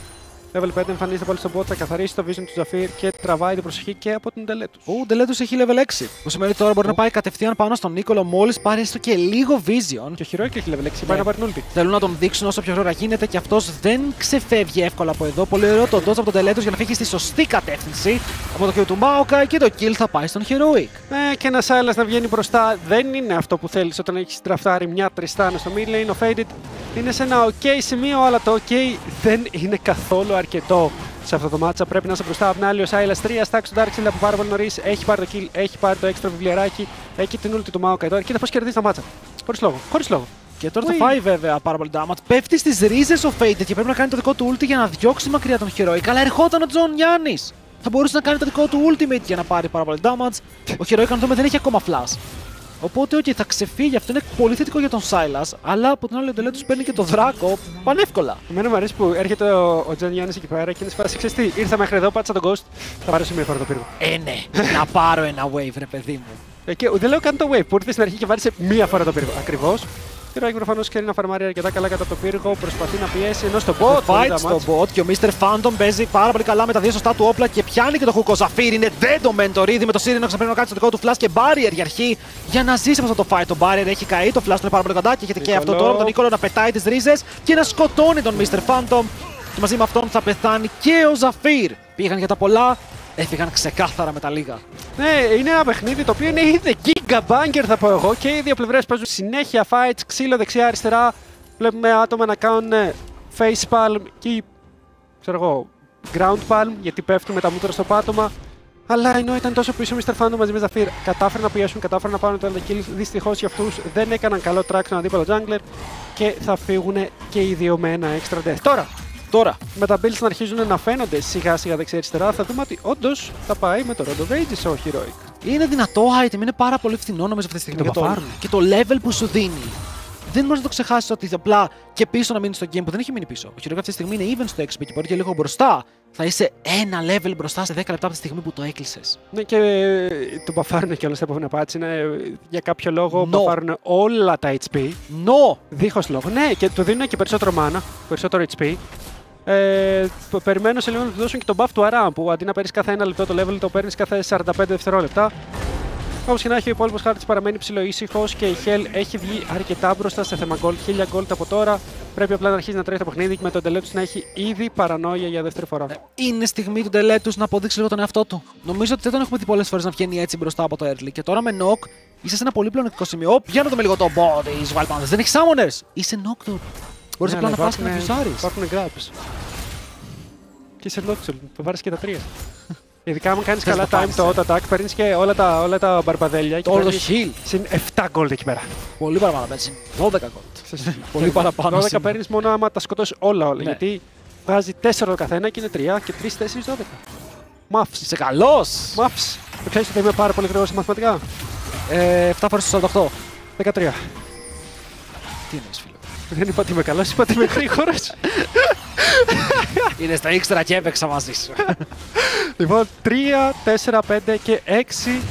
level 5 εμφανίζεται πάλι στον bot, θα καθαρίσει το vision του Zafir και τραβάει την προσοχή και από την τελέτου. Ο Ντελέτους έχει level 6. Που σημαίνει ότι τώρα μπορεί να πάει κατευθείαν πάνω στον Νίκολο μόλις πάρει έστω και λίγο vision. Και ο Heroic έχει level 6, πάει να πάρει την ulti. Θέλουν να τον δείξουν όσο πιο γρήγορα γίνεται και αυτός δεν ξεφεύγει εύκολα από εδώ. Πολύ ωραίο το dodge από τον Τελέτο για να φύγει στη σωστή κατεύθυνση από το Q του Maokai και το kill θα πάει στον Heroic. Ε, και ένας Silas να βγαίνει μπροστά δεν είναι αυτό που θέλεις όταν έχεις draft άρει μια Tristana στο mid lane. Ο Faded είναι σε ένα ok σημείο, αλλά το ok δεν είναι καθόλου αρκετό σε αυτό το matchup. Πρέπει να είσαι μπροστά. Απ' την άλλη, ο Silas 3 stacks του Dark Seal από πάρα πολύ νωρίς. Έχει πάρει το kill, έχει πάρει το έξτρα βιβλιαράκι, έχει την ulti του Maokai τώρα. Κοίτα πώς κερδίζει τα matchup. Χωρίς λόγο. Χωρίς λόγο. Και τώρα Ουι. θα φάει βέβαια πάρα πολύ damage. Πέφτει στις ρίζες ο Faded και πρέπει να κάνει το δικό του ulti για να διώξει μακριά τον Heroic. Αλλά ερχόταν ο Τζον Γιάννης. Θα μπορούσε να κάνει το δικό του ultimate για να πάρει πάρα πολύ damage. Ο Heroic, αν δούμε, δεν έχει ακόμα flash. Οπότε, OK, θα ξεφύγει. Αυτό είναι πολύ θετικό για τον Silas. Αλλά από την άλλη, ο Ντελέτου παίρνει και το Δράκο πανεύκολα. Εμένα μου αρέσει που έρχεται ο, ο Τζον Γιάννης εκεί πέρα και είναι σε φάση. Ξέρεις τι, ήρθα μέχρι εδώ, πάτησα το Ghost. Θα πάρω σε μία φορά το πύργο. Ε, ναι, να πάρω ένα wave, ρε παιδί μου. Ε, και δεν λέω καν το wave που ήρθες στην αρχή και βάρεσε μία φορά το πύργο. Ακριβώς. Και ο Ράκη προφανώς ξέρει να farm άρει αρκετά καλά κατά το πύργο, προσπαθεί να πιέσει ενώ στο bot. Fight πολύ στο damage. bot και ο Mr. Phantom παίζει πάρα πολύ καλά με τα δύο σωστά του όπλα και πιάνει και το hook ο Ζαφίρ. Είναι dead ο Mentor ήδη με το Sirinox να πρέπει να κάνει το δικό του flash και barrier για αρχή για να ζήσει από αυτό το fight. Το barrier έχει καεί, το flash του είναι πάρα πολύ κοντά και έχετε και αυτό Νικολό. τώρα με τον Νίκολο να πετάει τις ρίζες και να σκοτώνει τον Mr. Phantom. Και μαζί με αυτόν θα πεθάνει και ο Ζαφύρ. Πήγαν για τα πολλά, έφυγαν ξεκάθαρα με τα λίγα. Ναι, είναι ένα παιχνίδι το οποίο είναι ήδη giga banger θα πω εγώ και οι δύο πλευρές παίζουν συνέχεια fights, ξύλο δεξιά-αριστερά. Βλέπουμε άτομα να κάνουν ε, face palm και ξέρω εγώ, ground palm γιατί πέφτουν με τα μούτρα στο πάτωμα. Αλλά ενώ ήταν τόσο πίσω ο Mr. Phantom μαζί με Zafir, κατάφεραν να πιέσουν, κατάφεραν να πάρουν το kill. Δυστυχώς για αυτούς δεν έκαναν καλό track στον αντίπαλο jungler και θα φύγουν και οι δύο με ένα extra death. Τώρα, Τώρα, με τα builds να αρχίζουν να φαίνονται σιγά σιγά δεξιά-αριστερά, θα δούμε ότι όντως θα πάει με το Rondo of Ages ο Heroic. είναι δυνατό item, είναι πάρα πολύ φθηνό νομίζω αυτή τη στιγμή. Το για το, μπαφάρουν. και το level που σου δίνει. Δεν μπορείς να το ξεχάσεις ότι απλά και πίσω να μείνεις στο game που δεν έχει μείνει πίσω. Ο Χειρόκα αυτή τη στιγμή είναι even στο XP και μπορεί και λίγο μπροστά. Θα είσαι ένα level μπροστά σε 10 λεπτά από τη στιγμή που το έκλεισες. Ναι, και ε, το μπαφάρουν και όλα στα επόμενα patch. Είναι ε, για κάποιο λόγο No. μπαφάρουν όλα τα HP. No! Δίχως λόγο. Ναι, και του δίνουν και περισσότερο mana, περισσότερο HP. Ε, π- περιμένω σε λίγο να του δώσουν και τον buff του Aram που αντί να παίρνεις κάθε ένα λεπτό το level, το παίρνεις κάθε 45 δευτερόλεπτα. Όπως και να έχει, ο υπόλοιπος χάρτης παραμένει ψηλό ήσυχος και η Hell έχει βγει αρκετά μπροστά σε θέμα gold. 1000 gold από τώρα. Πρέπει απλά να αρχίσει να τρέχει το παιχνίδι και με τον τελέτους να έχει ήδη παρανόια για δεύτερη φορά. Είναι στιγμή του Ντελέτου να αποδείξει λίγο τον εαυτό του. Νομίζω ότι δεν τον έχουμε δει πολλές φορές να βγαίνει έτσι μπροστά από το early. Και τώρα με knock είσαι σε ένα πολύ πλεονεκτικό σημείο. Ωπ, για να δούμε λίγο το body τη Wild Panthers. Δεν έχεις summoners! Είσαι knocked. Μπορείς Ναι, απλά αλλά να πα και να υπάρχουν- φυσάρεις. Υπάρχουν grabs. Και σε Nocturne, το βάρεις και τα τρία. Ειδικά αν κάνεις Θες καλά να time πάρεις, το ε. auto attack, παίρνεις και όλα τα, όλα τα μπαρμπαδέλια. και Το όλο το παίρνεις heal. Συν 7 gold εκεί πέρα. Πολύ παραπάνω έτσι. 12 gold. Πολύ παραπάνω 12 σήμερα. παίρνεις μόνο άμα τα σκοτώσεις όλα όλα. Ναι. Γιατί βγάζει 4 το καθένα και είναι 3 και 3, 4, 12. Μαύς. Είσαι καλός! Μαύς. Το ξέρεις ότι είμαι πάρα πολύ γρήγορος σε μαθηματικά; Ε, 7 φορές στο 48. 13. Τι εννοείς, φίλε; Δεν είπα ότι είμαι καλός, είπα ότι είμαι γρήγορος. Είναι στα ήξερα και έπαιξα μαζί σου. Λοιπόν, 3, 4, 5 και 6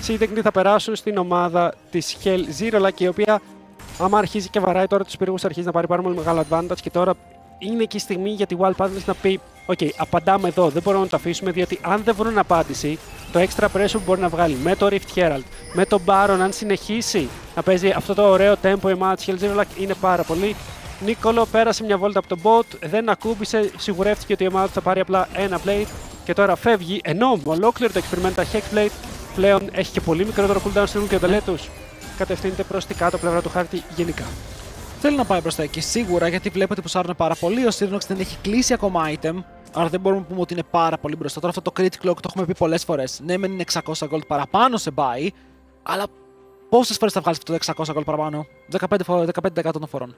σύντεκνοι θα περάσουν στην ομάδα της Hell Zero Luck, η οποία άμα αρχίζει και βαράει τώρα τους πύργους, αρχίζει να πάρει πάρα πολύ μεγάλο advantage και τώρα είναι και η στιγμή για τη Wild Panthers να πει: Οκ, απαντάμε εδώ, δεν μπορούμε να το αφήσουμε, διότι αν δεν βρουν απάντηση, το extra pressure που μπορεί να βγάλει με το Rift Herald, με τον Baron, αν συνεχίσει να παίζει αυτό το ωραίο tempo η ομάδα της Hell Zero Luck, είναι πάρα πολύ. Νίκολο πέρασε μια βόλτα από τον bot, δεν ακούμπησε, σιγουρεύτηκε ότι η ομάδα του θα πάρει απλά ένα plate και τώρα φεύγει. Ενώ ολόκληρο το experimental Hexblade πλέον έχει και πολύ μικρότερο cooldown στην και ο τελέτου. Κατευθύνεται προς την κάτω πλευρά του χάρτη γενικά. Θέλει να πάει μπροστά εκεί σίγουρα γιατί βλέπω ότι πουσάρουν πάρα πολύ. Ο Sirnox δεν έχει κλείσει ακόμα item. Άρα δεν μπορούμε να πούμε ότι είναι πάρα πολύ μπροστά. Τώρα αυτό το crit clock το έχουμε πει πολλές φορές. Ναι, μεν είναι 600 gold παραπάνω σε buy, αλλά πόσες φορές θα βγάλεις αυτό το 600 gold παραπάνω, 15%, φο- 15 των φορών.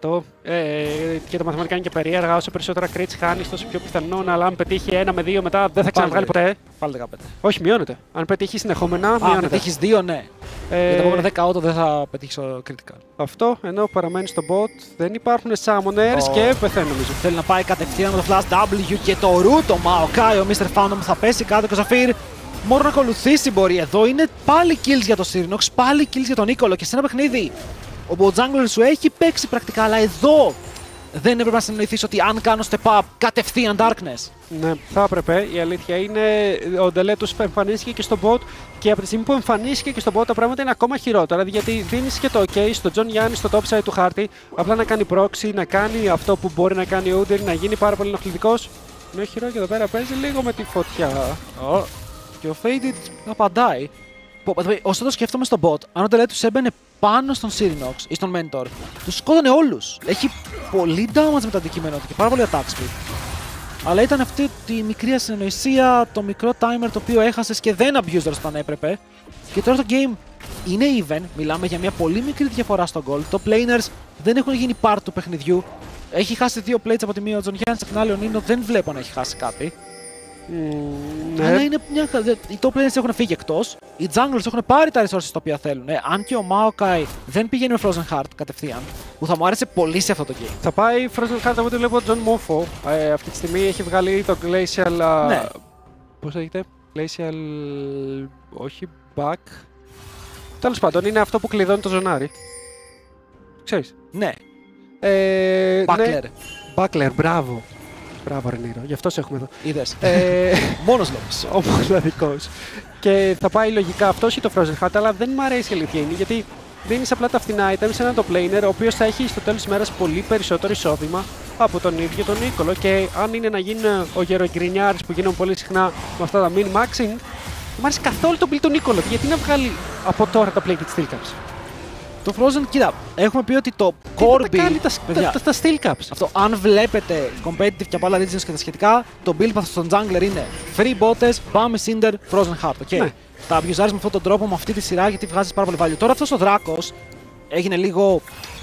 15% ε, και τα μαθηματικά είναι και περίεργα. Όσο περισσότερα crits χάνεις, τόσο πιο πιθανόν. Αλλά αν πετύχει ένα με δύο μετά δεν θα ξαναβγάλει ποτέ. Πάλι 15. Όχι, μειώνεται. Αν πετύχει συνεχόμενα, Αν μειώνεται. πετύχεις δύο, ναι. Ε, Για τα επόμενα 10 auto δεν θα πετύχεις το critical. Αυτό ενώ παραμένει στο bot, δεν υπάρχουν summoners Ω. και πεθαίνει νομίζω. Θέλει να πάει κατευθείαν με το flash W και το root ο Maokai, ο Mr. Phantom θα πέσει κάτω και ο Zafir μόνο να ακολουθήσει μπορεί εδώ. Είναι πάλι kills για το Sirnox, πάλι kills για τον Νίκολο και σε ένα παιχνίδι ο jungler σου έχει παίξει πρακτικά, αλλά εδώ δεν έπρεπε να συνεννοηθείς ότι αν κάνω step up κατευθείαν darkness. Ναι, θα έπρεπε. Η αλήθεια είναι ο Ντελέτο εμφανίστηκε και στο bot και από τη στιγμή που εμφανίστηκε και στο bot τα πράγματα είναι ακόμα χειρότερα. Γιατί δίνεις και το OK στον Τζον Γιάννη στο top side του χάρτη, απλά να κάνει proxy, να κάνει αυτό που μπορεί να κάνει ο Udyr, να γίνει πάρα πολύ ενοχλητικός. Ενώ ο Heroic εδώ πέρα παίζει λίγο με τη φωτιά. Και ο Faded απαντάει. Που, by the way, Όσο το σκέφτομαι στον bot, αν ο Τελέτου έμπαινε πάνω στον Sirinox ή στον Mentor, τους σκότωνε όλους. Έχει πολύ damage με το αντικείμενο του και πάρα πολύ attack speed. Αλλά ήταν αυτή τη μικρή ασυνοησία, το μικρό timer το οποίο έχασες και δεν abused όταν έπρεπε. Και τώρα το game είναι even. Μιλάμε για μια πολύ μικρή διαφορά στο gold. Top laners δεν έχουν γίνει part του παιχνιδιού. Έχει χάσει δύο plates από τη μία ο Τζον Γιάννης, από την άλλη ο Νίνο δεν βλέπω να έχει χάσει κάτι. Μμμ, Αλλά ναι. είναι μια... δε- Οι top laners έχουν φύγει εκτός. Οι junglers έχουν πάρει τα resources τα οποία θέλουν. Ε, αν και ο Maokai δεν πηγαίνει με Frozen Heart κατευθείαν, που θα μου άρεσε πολύ σε αυτό το game. Θα πάει Frozen Heart από ό,τι βλέπω John Moffo. Ε, αυτή τη στιγμή έχει βγάλει το Glacial... α, Ναι. Πώς λέγεται; Glacial... Όχι, back. Τέλος πάντων, είναι αυτό που κλειδώνει το ζωνάρι. Ξέρεις. Ναι, Ε, Buckler. Ναι. Buckler, μπράβο. Μπράβο, Ρενίρο. Γι' αυτός σε έχουμε εδώ. είδες. ε, Μόνος λόγος. ο μοναδικό. Και θα πάει λογικά αυτό ή το Frozen Heart, αλλά δεν μου αρέσει η αλήθεια είναι γιατί δίνεις απλά τα φθηνά items σε έναν το planer, ο οποίος θα έχει στο τέλος της μέρας πολύ περισσότερο εισόδημα από τον ίδιο τον Νίκολο. Και αν είναι να γίνει ο γερογκρινιάρη που γίνονται πολύ συχνά με αυτά τα min maxing, δεν μου αρέσει καθόλου το build του Νίκολο. Γιατί να βγάλει από τώρα τα play και τη steel caps. Το Frozen, κοίτα, έχουμε πει ότι το Τι core θα τα κάνει build. τα, παιδιά, τα, τα, τα steel caps. Αυτό, αν βλέπετε competitive και από άλλα regions και τα σχετικά, το build path στον jungler είναι free boots, πάμε cinder, frozen heart. Okay. Ναι. Τα abuse άρεις με αυτόν τον τρόπο, με αυτή τη σειρά, γιατί βγάζει πάρα πολύ value. Τώρα αυτός ο δράκος έγινε λίγο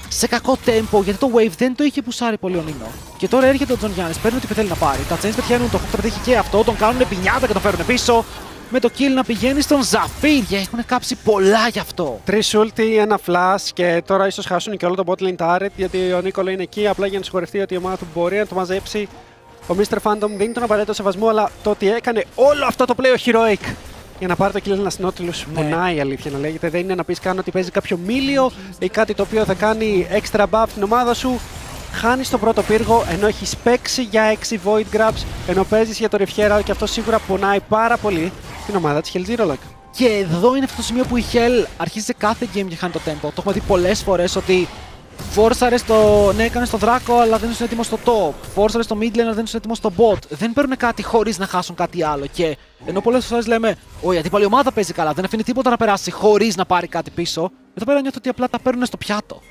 σε κακό tempo, γιατί το wave δεν το είχε push άρει πολύ ο Νίνο. Και τώρα έρχεται ο Τζον Γιάννης, παίρνει ό,τι θέλει να πάρει. Τα chains πετυχαίνουν, το hook τα πετύχει και αυτό, τον κάνουν πινιάτα και τον φέρουν πίσω. Με το kill να πηγαίνει στον Ζαφίρ, και έχουν κάψει πολλά γι' αυτό. Τρεις ulti, ένα flash και τώρα ίσως χάσουν και όλο το bot lane turret γιατί ο Νίκολο είναι εκεί απλά για να συγχωρευτεί ότι η ομάδα του μπορεί να το μαζέψει. Ο Mr. Phantom δίνει τον απαραίτητο σεβασμό, αλλά το ότι έκανε όλο αυτό το play ο Heroic για να πάρει το kill ένας Nautilus Ναι. πονάει η αλήθεια να λέγεται. Δεν είναι να πεις καν ότι παίζει κάποιο μίλιο ή κάτι το οποίο θα κάνει extra buff στην ομάδα σου. Χάνεις το πρώτο πύργο ενώ έχεις παίξει για 6 void grabs ενώ παίζεις για το Riviera και αυτό σίγουρα πονάει πάρα πολύ την ομάδα της Hell Zero Lag. Και εδώ είναι αυτό το σημείο που η Hell αρχίζει σε κάθε game και χάνει το tempo. Το έχουμε δει πολλές φορές ότι φόρσαρε στο. Ναι, έκανε στο Δράκο, αλλά δεν ήσουν έτοιμος στο top. Φόρσαρε στο mid lane, αλλά δεν ήσουν έτοιμος στο bot. Δεν παίρνουν κάτι χωρίς να χάσουν κάτι άλλο. Και ενώ πολλές φορές λέμε, Όχι, η αντίπαλη ομάδα παίζει καλά, δεν αφήνει τίποτα να περάσει χωρίς να πάρει κάτι πίσω. Εδώ πέρα νιώθω ότι απλά τα παίρνουν στο πιάτο.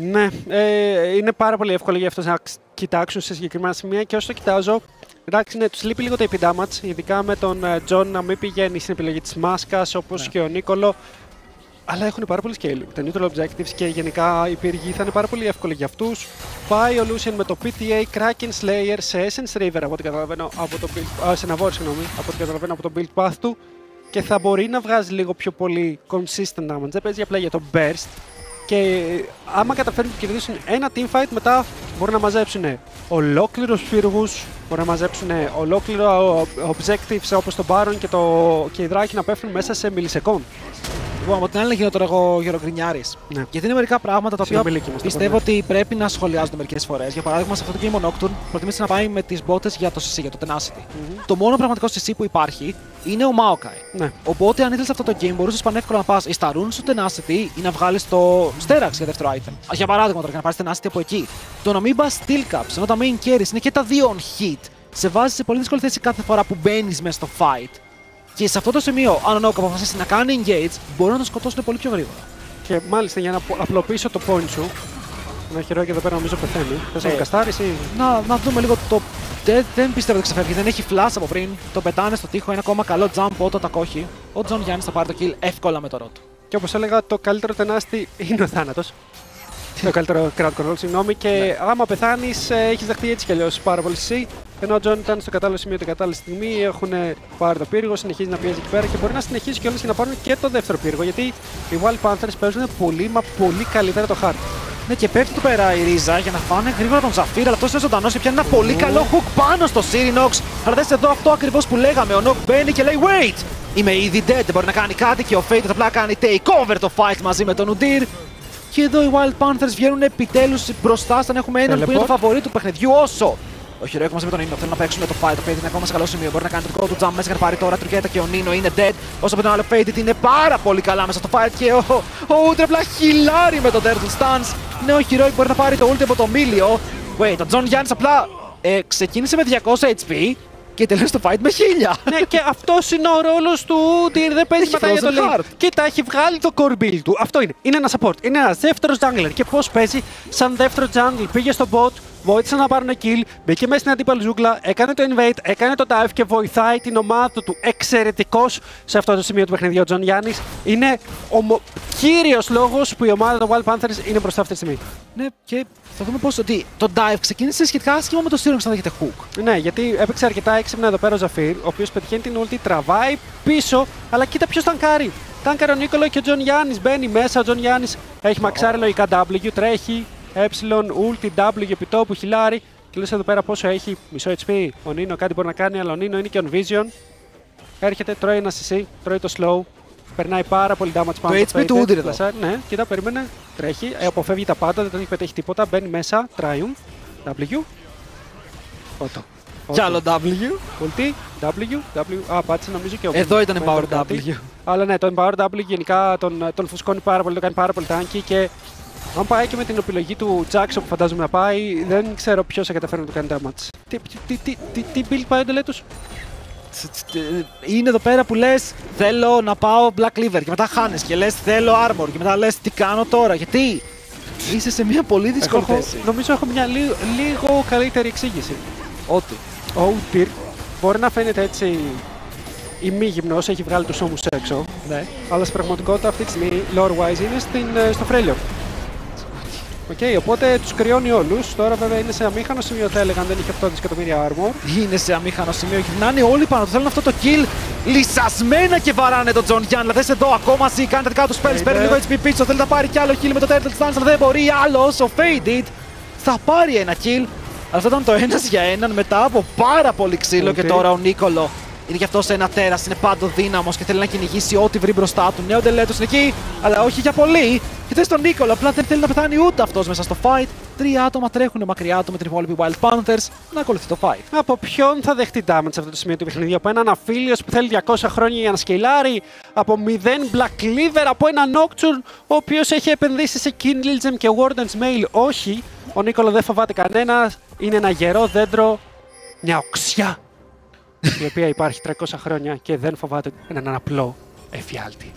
Ναι, ε, είναι πάρα πολύ εύκολο για αυτό να ξ- κοιτάξουν σε συγκεκριμένα σημεία και όσο το κοιτάζω, εντάξει, ναι, του λείπει λίγο το AP damage, ειδικά με τον ε, Τζον να μην πηγαίνει στην επιλογή της μάσκας όπως Ναι. και ο Νίκολο. Αλλά έχουν πάρα πολύ scaling. Τα neutral objectives και γενικά οι πύργοι θα είναι πάρα πολύ εύκολοι για αυτούς. Πάει ο Lucian με το PTA Kraken Slayer σε Essence Reaver από ό,τι καταλαβαίνω από το build, α, σε Navori, συγγνώμη, από ό,τι καταλαβαίνω από το build path του και θα μπορεί να βγάζει λίγο πιο πολύ consistent damage. Δεν παίζει απλά για το burst. Και άμα καταφέρουν να κερδίσουν ένα teamfight, μετά μπορούν να μαζέψουν ολόκληρους πύργους, μπορούν να μαζέψουν ολόκληρα objectives όπως το Baron και, το, και οι δράκοι να πέφτουν μέσα σε μιλισεκόν. Λοιπόν, από την άλλη, να γίνω τώρα εγώ γερογκρινιάρη. Ναι. Γιατί είναι μερικά πράγματα τα οποία Συνομιλίκη μας, το πιστεύω πούμε. ότι πρέπει να σχολιάζονται μερικές φορές. Για παράδειγμα, σε αυτό το Game of Nocturne προτιμήσει να πάει με τις μπότε για το CC, για το Tenacity. Το μόνο πραγματικό CC που υπάρχει είναι ο Maokai. Ναι. Οπότε, αν ήθελες αυτό το game, μπορούσες πανεύκολα να πας ή στα runes στο Tenacity ή να βγάλεις το Sterax για δεύτερο item. Α, Για παράδειγμα, τώρα για να πάρεις Tenacity από εκεί. Το να μην πας Steel Caps, ενώ τα main carries είναι και τα δύο on hit, σε βάζει σε πολύ δύσκολη θέση κάθε φορά που μπαίνεις μέσα στο fight. Και σε αυτό το σημείο, αν ο Νόκ αποφασίσει να κάνει engage, μπορεί να τον σκοτώσουν πολύ πιο γρήγορα. Και μάλιστα για να απο- απλοποιήσω το point σου, ένα χειρόκι εδώ πέρα νομίζω πεθαίνει. Θες να Ε. το καστάρεις ή... Να, να δούμε λίγο το. Δεν, δεν πιστεύω ότι ξεφεύγει. Δεν έχει flash από πριν. Το πετάνε στο τοίχο. Ένα ακόμα καλό jump όταν τα κόχει. Ο Τζον Γιάννης θα πάρει το kill εύκολα με το root. Και όπως έλεγα, το καλύτερο tenacity είναι ο θάνατος. το καλύτερο crowd control, συγγνώμη. Και Ναι. άμα πεθάνεις, έχεις δεχτεί έτσι κι αλλιώς πάρα πολύ εσύ. Ενώ ο Τζον ήταν στο κατάλληλο σημείο την κατάλληλη στιγμή, έχουν πάρει το πύργο, συνεχίζει να πιέζει εκεί πέρα και μπορεί να συνεχίσει κιόλας και να πάρουν και το δεύτερο πύργο. Γιατί οι Wild Panthers παίζουν πολύ μα πολύ καλύτερα το χάρτη. Ναι, και πέφτει εδώ πέρα η Ρίζα για να φάνε γρήγορα τον Ζαφίρ. Αλλά αυτός είναι ζωντανός και πιάνει ένα πολύ καλό hook πάνω στο Sirinox. Αλλά δες εδώ αυτό ακριβώς που λέγαμε. Ο Νοκ μπαίνει και λέει: Wait! Είμαι ήδη dead. Δεν μπορεί να κάνει κάτι και ο Faded απλά κάνει take over το fight μαζί με τον Udyr. Και εδώ οι Wild Panthers βγαίνουν επιτέλους μπροστά σαν έχουμε έναν που είναι το Teleport. φαβορή του παιχνιδιού όσο. Ο Heroic μαζί με τον Νίνο θέλουν να παίξουν το fight. Ο Faded είναι ακόμα σε καλό σημείο. Μπορεί να κάνει το δικό του jump μέσα και να πάρει τώρα τριγκέτα και ο Νίνο είναι dead. Όσο με τον άλλο Faded είναι πάρα πολύ καλά μέσα στο fight και ο, ο Udyr απλά heal άρει με το Turtle Stance. Ναι, ο Heroic μπορεί να πάρει το ulti από το Μίλιο. Wait, ο Τζον Γιάννης απλά ε, ξεκίνησε με 200 HP και τελείωσε το fight με 1000. ναι, και αυτός είναι ο ρόλος του Udyr. Δεν παίζει Έχει μετά για το frozen lane. heart. Κοίτα, έχει βγάλει το core build του. Αυτό είναι. Είναι ένα support. Είναι ένας δεύτερος jungler. Και πώς παίζει σαν δεύτερο jungle. Πήγε στο bot, βοήθησαν να πάρουν kill, μπήκε μέσα στην αντίπαλη ζούγκλα, έκανε το invade, έκανε το dive και βοηθάει την ομάδα του εξαιρετικώς σε αυτό το σημείο του παιχνιδιού. Ο Τζον Γιάννης είναι ο μο... κύριος λόγος που η ομάδα των Wild Panthers είναι μπροστά αυτή τη στιγμή. Ναι, και θα δούμε πώς ότι το dive ξεκίνησε σχετικά άσχημα με το Sirinox να δέχεται hook. Ναι, γιατί έπαιξε αρκετά έξυπνα εδώ πέρα ο Ζαφίρ, ο οποίος πετυχαίνει την ulti, τραβάει πίσω, αλλά κοίτα ποιος tank άρει. Tank αρε ο Νίκολο και ο Τζον Γιάννης. Μπαίνει μέσα. Ο Τζον Γιάννης έχει max άρει λογικά W, τρέχει. Ε, ulti, W επιτόπου, heal άρει. Και λες εδώ πέρα πόσο έχει, μισό HP. Ο Νίνο κάτι μπορεί να κάνει, αλλά ο Νίνο είναι και on vision. Έρχεται, τρώει ένα CC, τρώει το slow. Περνάει πάρα πολύ damage πάνω το HP του Udyr εδώ. Ναι, κοίτα, περίμενε. Τρέχει, ε, αποφεύγει τα πάντα, δεν τον έχει πετύχει τίποτα. Μπαίνει μέσα, Triumph, W. Ότο. Κι άλλο W. Ulti, W, W. Α, πάτησε νομίζω και ο Εδώ ήταν Empower W. Αλλά ναι, το Empower W γενικά τον, τον φουσκώνει πάρα πολύ, το κάνει πάρα πολύ τάνκι και αν πάει και με την επιλογή του Jackson που φαντάζομαι να πάει, δεν ξέρω ποιος θα καταφέρει να το κάνει damage. Τι, τι, τι, τι, τι build πάει ο τους; Είναι εδώ πέρα που λες: Θέλω να πάω Black Liver και μετά χάνεις και λες: Θέλω armor και μετά λες: Τι κάνω τώρα, γιατί; Είσαι σε μια πολύ δύσκολη έχω, θέση. Νομίζω έχω μια λίγο, λίγο καλύτερη εξήγηση. Ότι. Ο Udyr μπορεί να φαίνεται έτσι ημίγυμνο, έχει βγάλει τους ώμους έξω. Ναι. Αλλά στην πραγματικότητα αυτή τη στιγμή, lore-wise, είναι στην, ε, στο Freljord. Οκ, okay, οπότε τους κρυώνει όλους. Τώρα βέβαια είναι σε αμήχανο σημείο, θα έλεγαν, δεν είχε 8 δισεκατομμύρια armor. Είναι σε αμήχανο σημείο. Γυρνάνε όλοι πάνω του. Θέλουν αυτό το kill. Λυσσασμένα και βαράνε τον Τζον Γιάνν. Δηλαδή εδώ ακόμα ζει, κάνει τα δικά τους spells. Παίρνει λίγο HP πίσω. Θέλει να πάρει κι άλλο kill με το Turtle Stance, αλλά δεν μπορεί άλλος. Ο Faded θα πάρει ένα kill. Αλλά αυτό ήταν το ένας για έναν μετά από πάρα πολύ ξύλο. Okay. Και τώρα ο Νίκολο είναι γι' αυτό σε ένα τέρας, είναι πάντο δύναμος και θέλει να κυνηγήσει ό,τι βρει μπροστά του. Νέο τελέτο είναι εκεί, αλλά όχι για πολύ. Και θε τον Νίκολο, απλά δεν θέλει να πεθάνει ούτε αυτός μέσα στο fight. Τρία άτομα τρέχουν μακριά του με την υπόλοιπη Wild Panthers να ακολουθεί το fight. Από ποιον θα δεχτεί damage σε αυτό το σημείο του παιχνιδιού, από έναν αφίλιος που θέλει 200 χρόνια για να σκελάρει, από 0 Black Cleaver, από έναν Nocturne ο οποίος έχει επενδύσει σε Kindle Gem και Warden's Mail. Όχι, ο Νίκολο δεν φοβάται κανένα, είναι ένα γερό δέντρο, μια οξιά η οποία υπάρχει 300 χρόνια και δεν φοβάται έναν απλό εφιάλτη.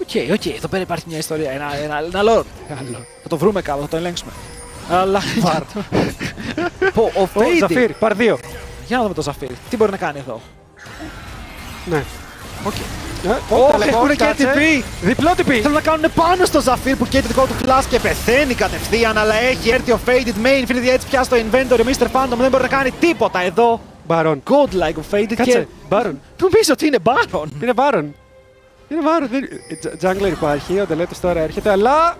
Οκ, okay, οκ, okay. εδώ πέρα υπάρχει μια ιστορία, ένα, ένα, ένα lore. Θα το βρούμε κάπου, θα το ελέγξουμε. Αλλά. Βαρ. ο Faded. Ζαφίρ, πάρ δύο. Για να δούμε το Ζαφίρ. Τι μπορεί να κάνει εδώ. Ναι. Οκ. Όχι, έχουν και TP! Διπλό TP! Θέλουν να κάνουν πάνω στο Ζαφίρ που καίει το δικό του flash και πεθαίνει κατευθείαν. Αλλά έχει έρθει ο Faded Main. Infinity Edge πια στο inventory. Ο Mr. Phantom δεν μπορεί να κάνει τίποτα εδώ. Μπάρον. Godlike ο Faded Κάτσε, και... Μπάρον. Νομίζω ότι είναι Baron. Είναι Μπάρον. Είναι Μπάρον. Jungler υπάρχει, ο Delete τώρα έρχεται, αλλά...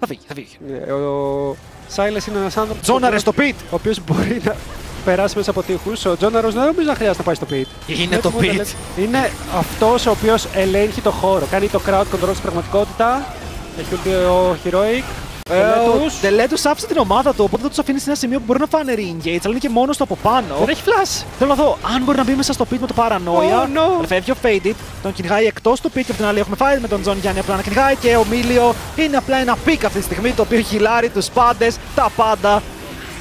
Θα φύγει, θα φύγει. Ε, ο Silas είναι ένας άνθρωπος... Τζόναρε στο pit. Ο οποίος μπορεί να περάσει μέσα από τείχους. Ο Τζόναρος δεν νομίζω να χρειάζεται να πάει στο pit. Είναι το pit. Είναι αυτός ο οποίος ελέγχει το χώρο. Κάνει το crowd control στην πραγματικότητα. Έχει ούτε ο Heroic. Ε, ο Τελέτου άφησε την ομάδα του, οπότε δεν τους αφήνει σε ένα σημείο που μπορεί να φάνε ring gates, αλλά είναι και μόνος του από πάνω. Δεν έχει flash. Θέλω να δω αν μπορεί να μπει μέσα στο pit με το παρανόια. Oh, no. Φεύγει ο Faded, τον κυνηγάει εκτός του pit και από την άλλη έχουμε fire με τον Τζον Γιάννη απλά να κυνηγάει και ο Μίλιο είναι απλά ένα pick αυτή τη στιγμή το οποίο χιλάρει τους πάντες, τα πάντα.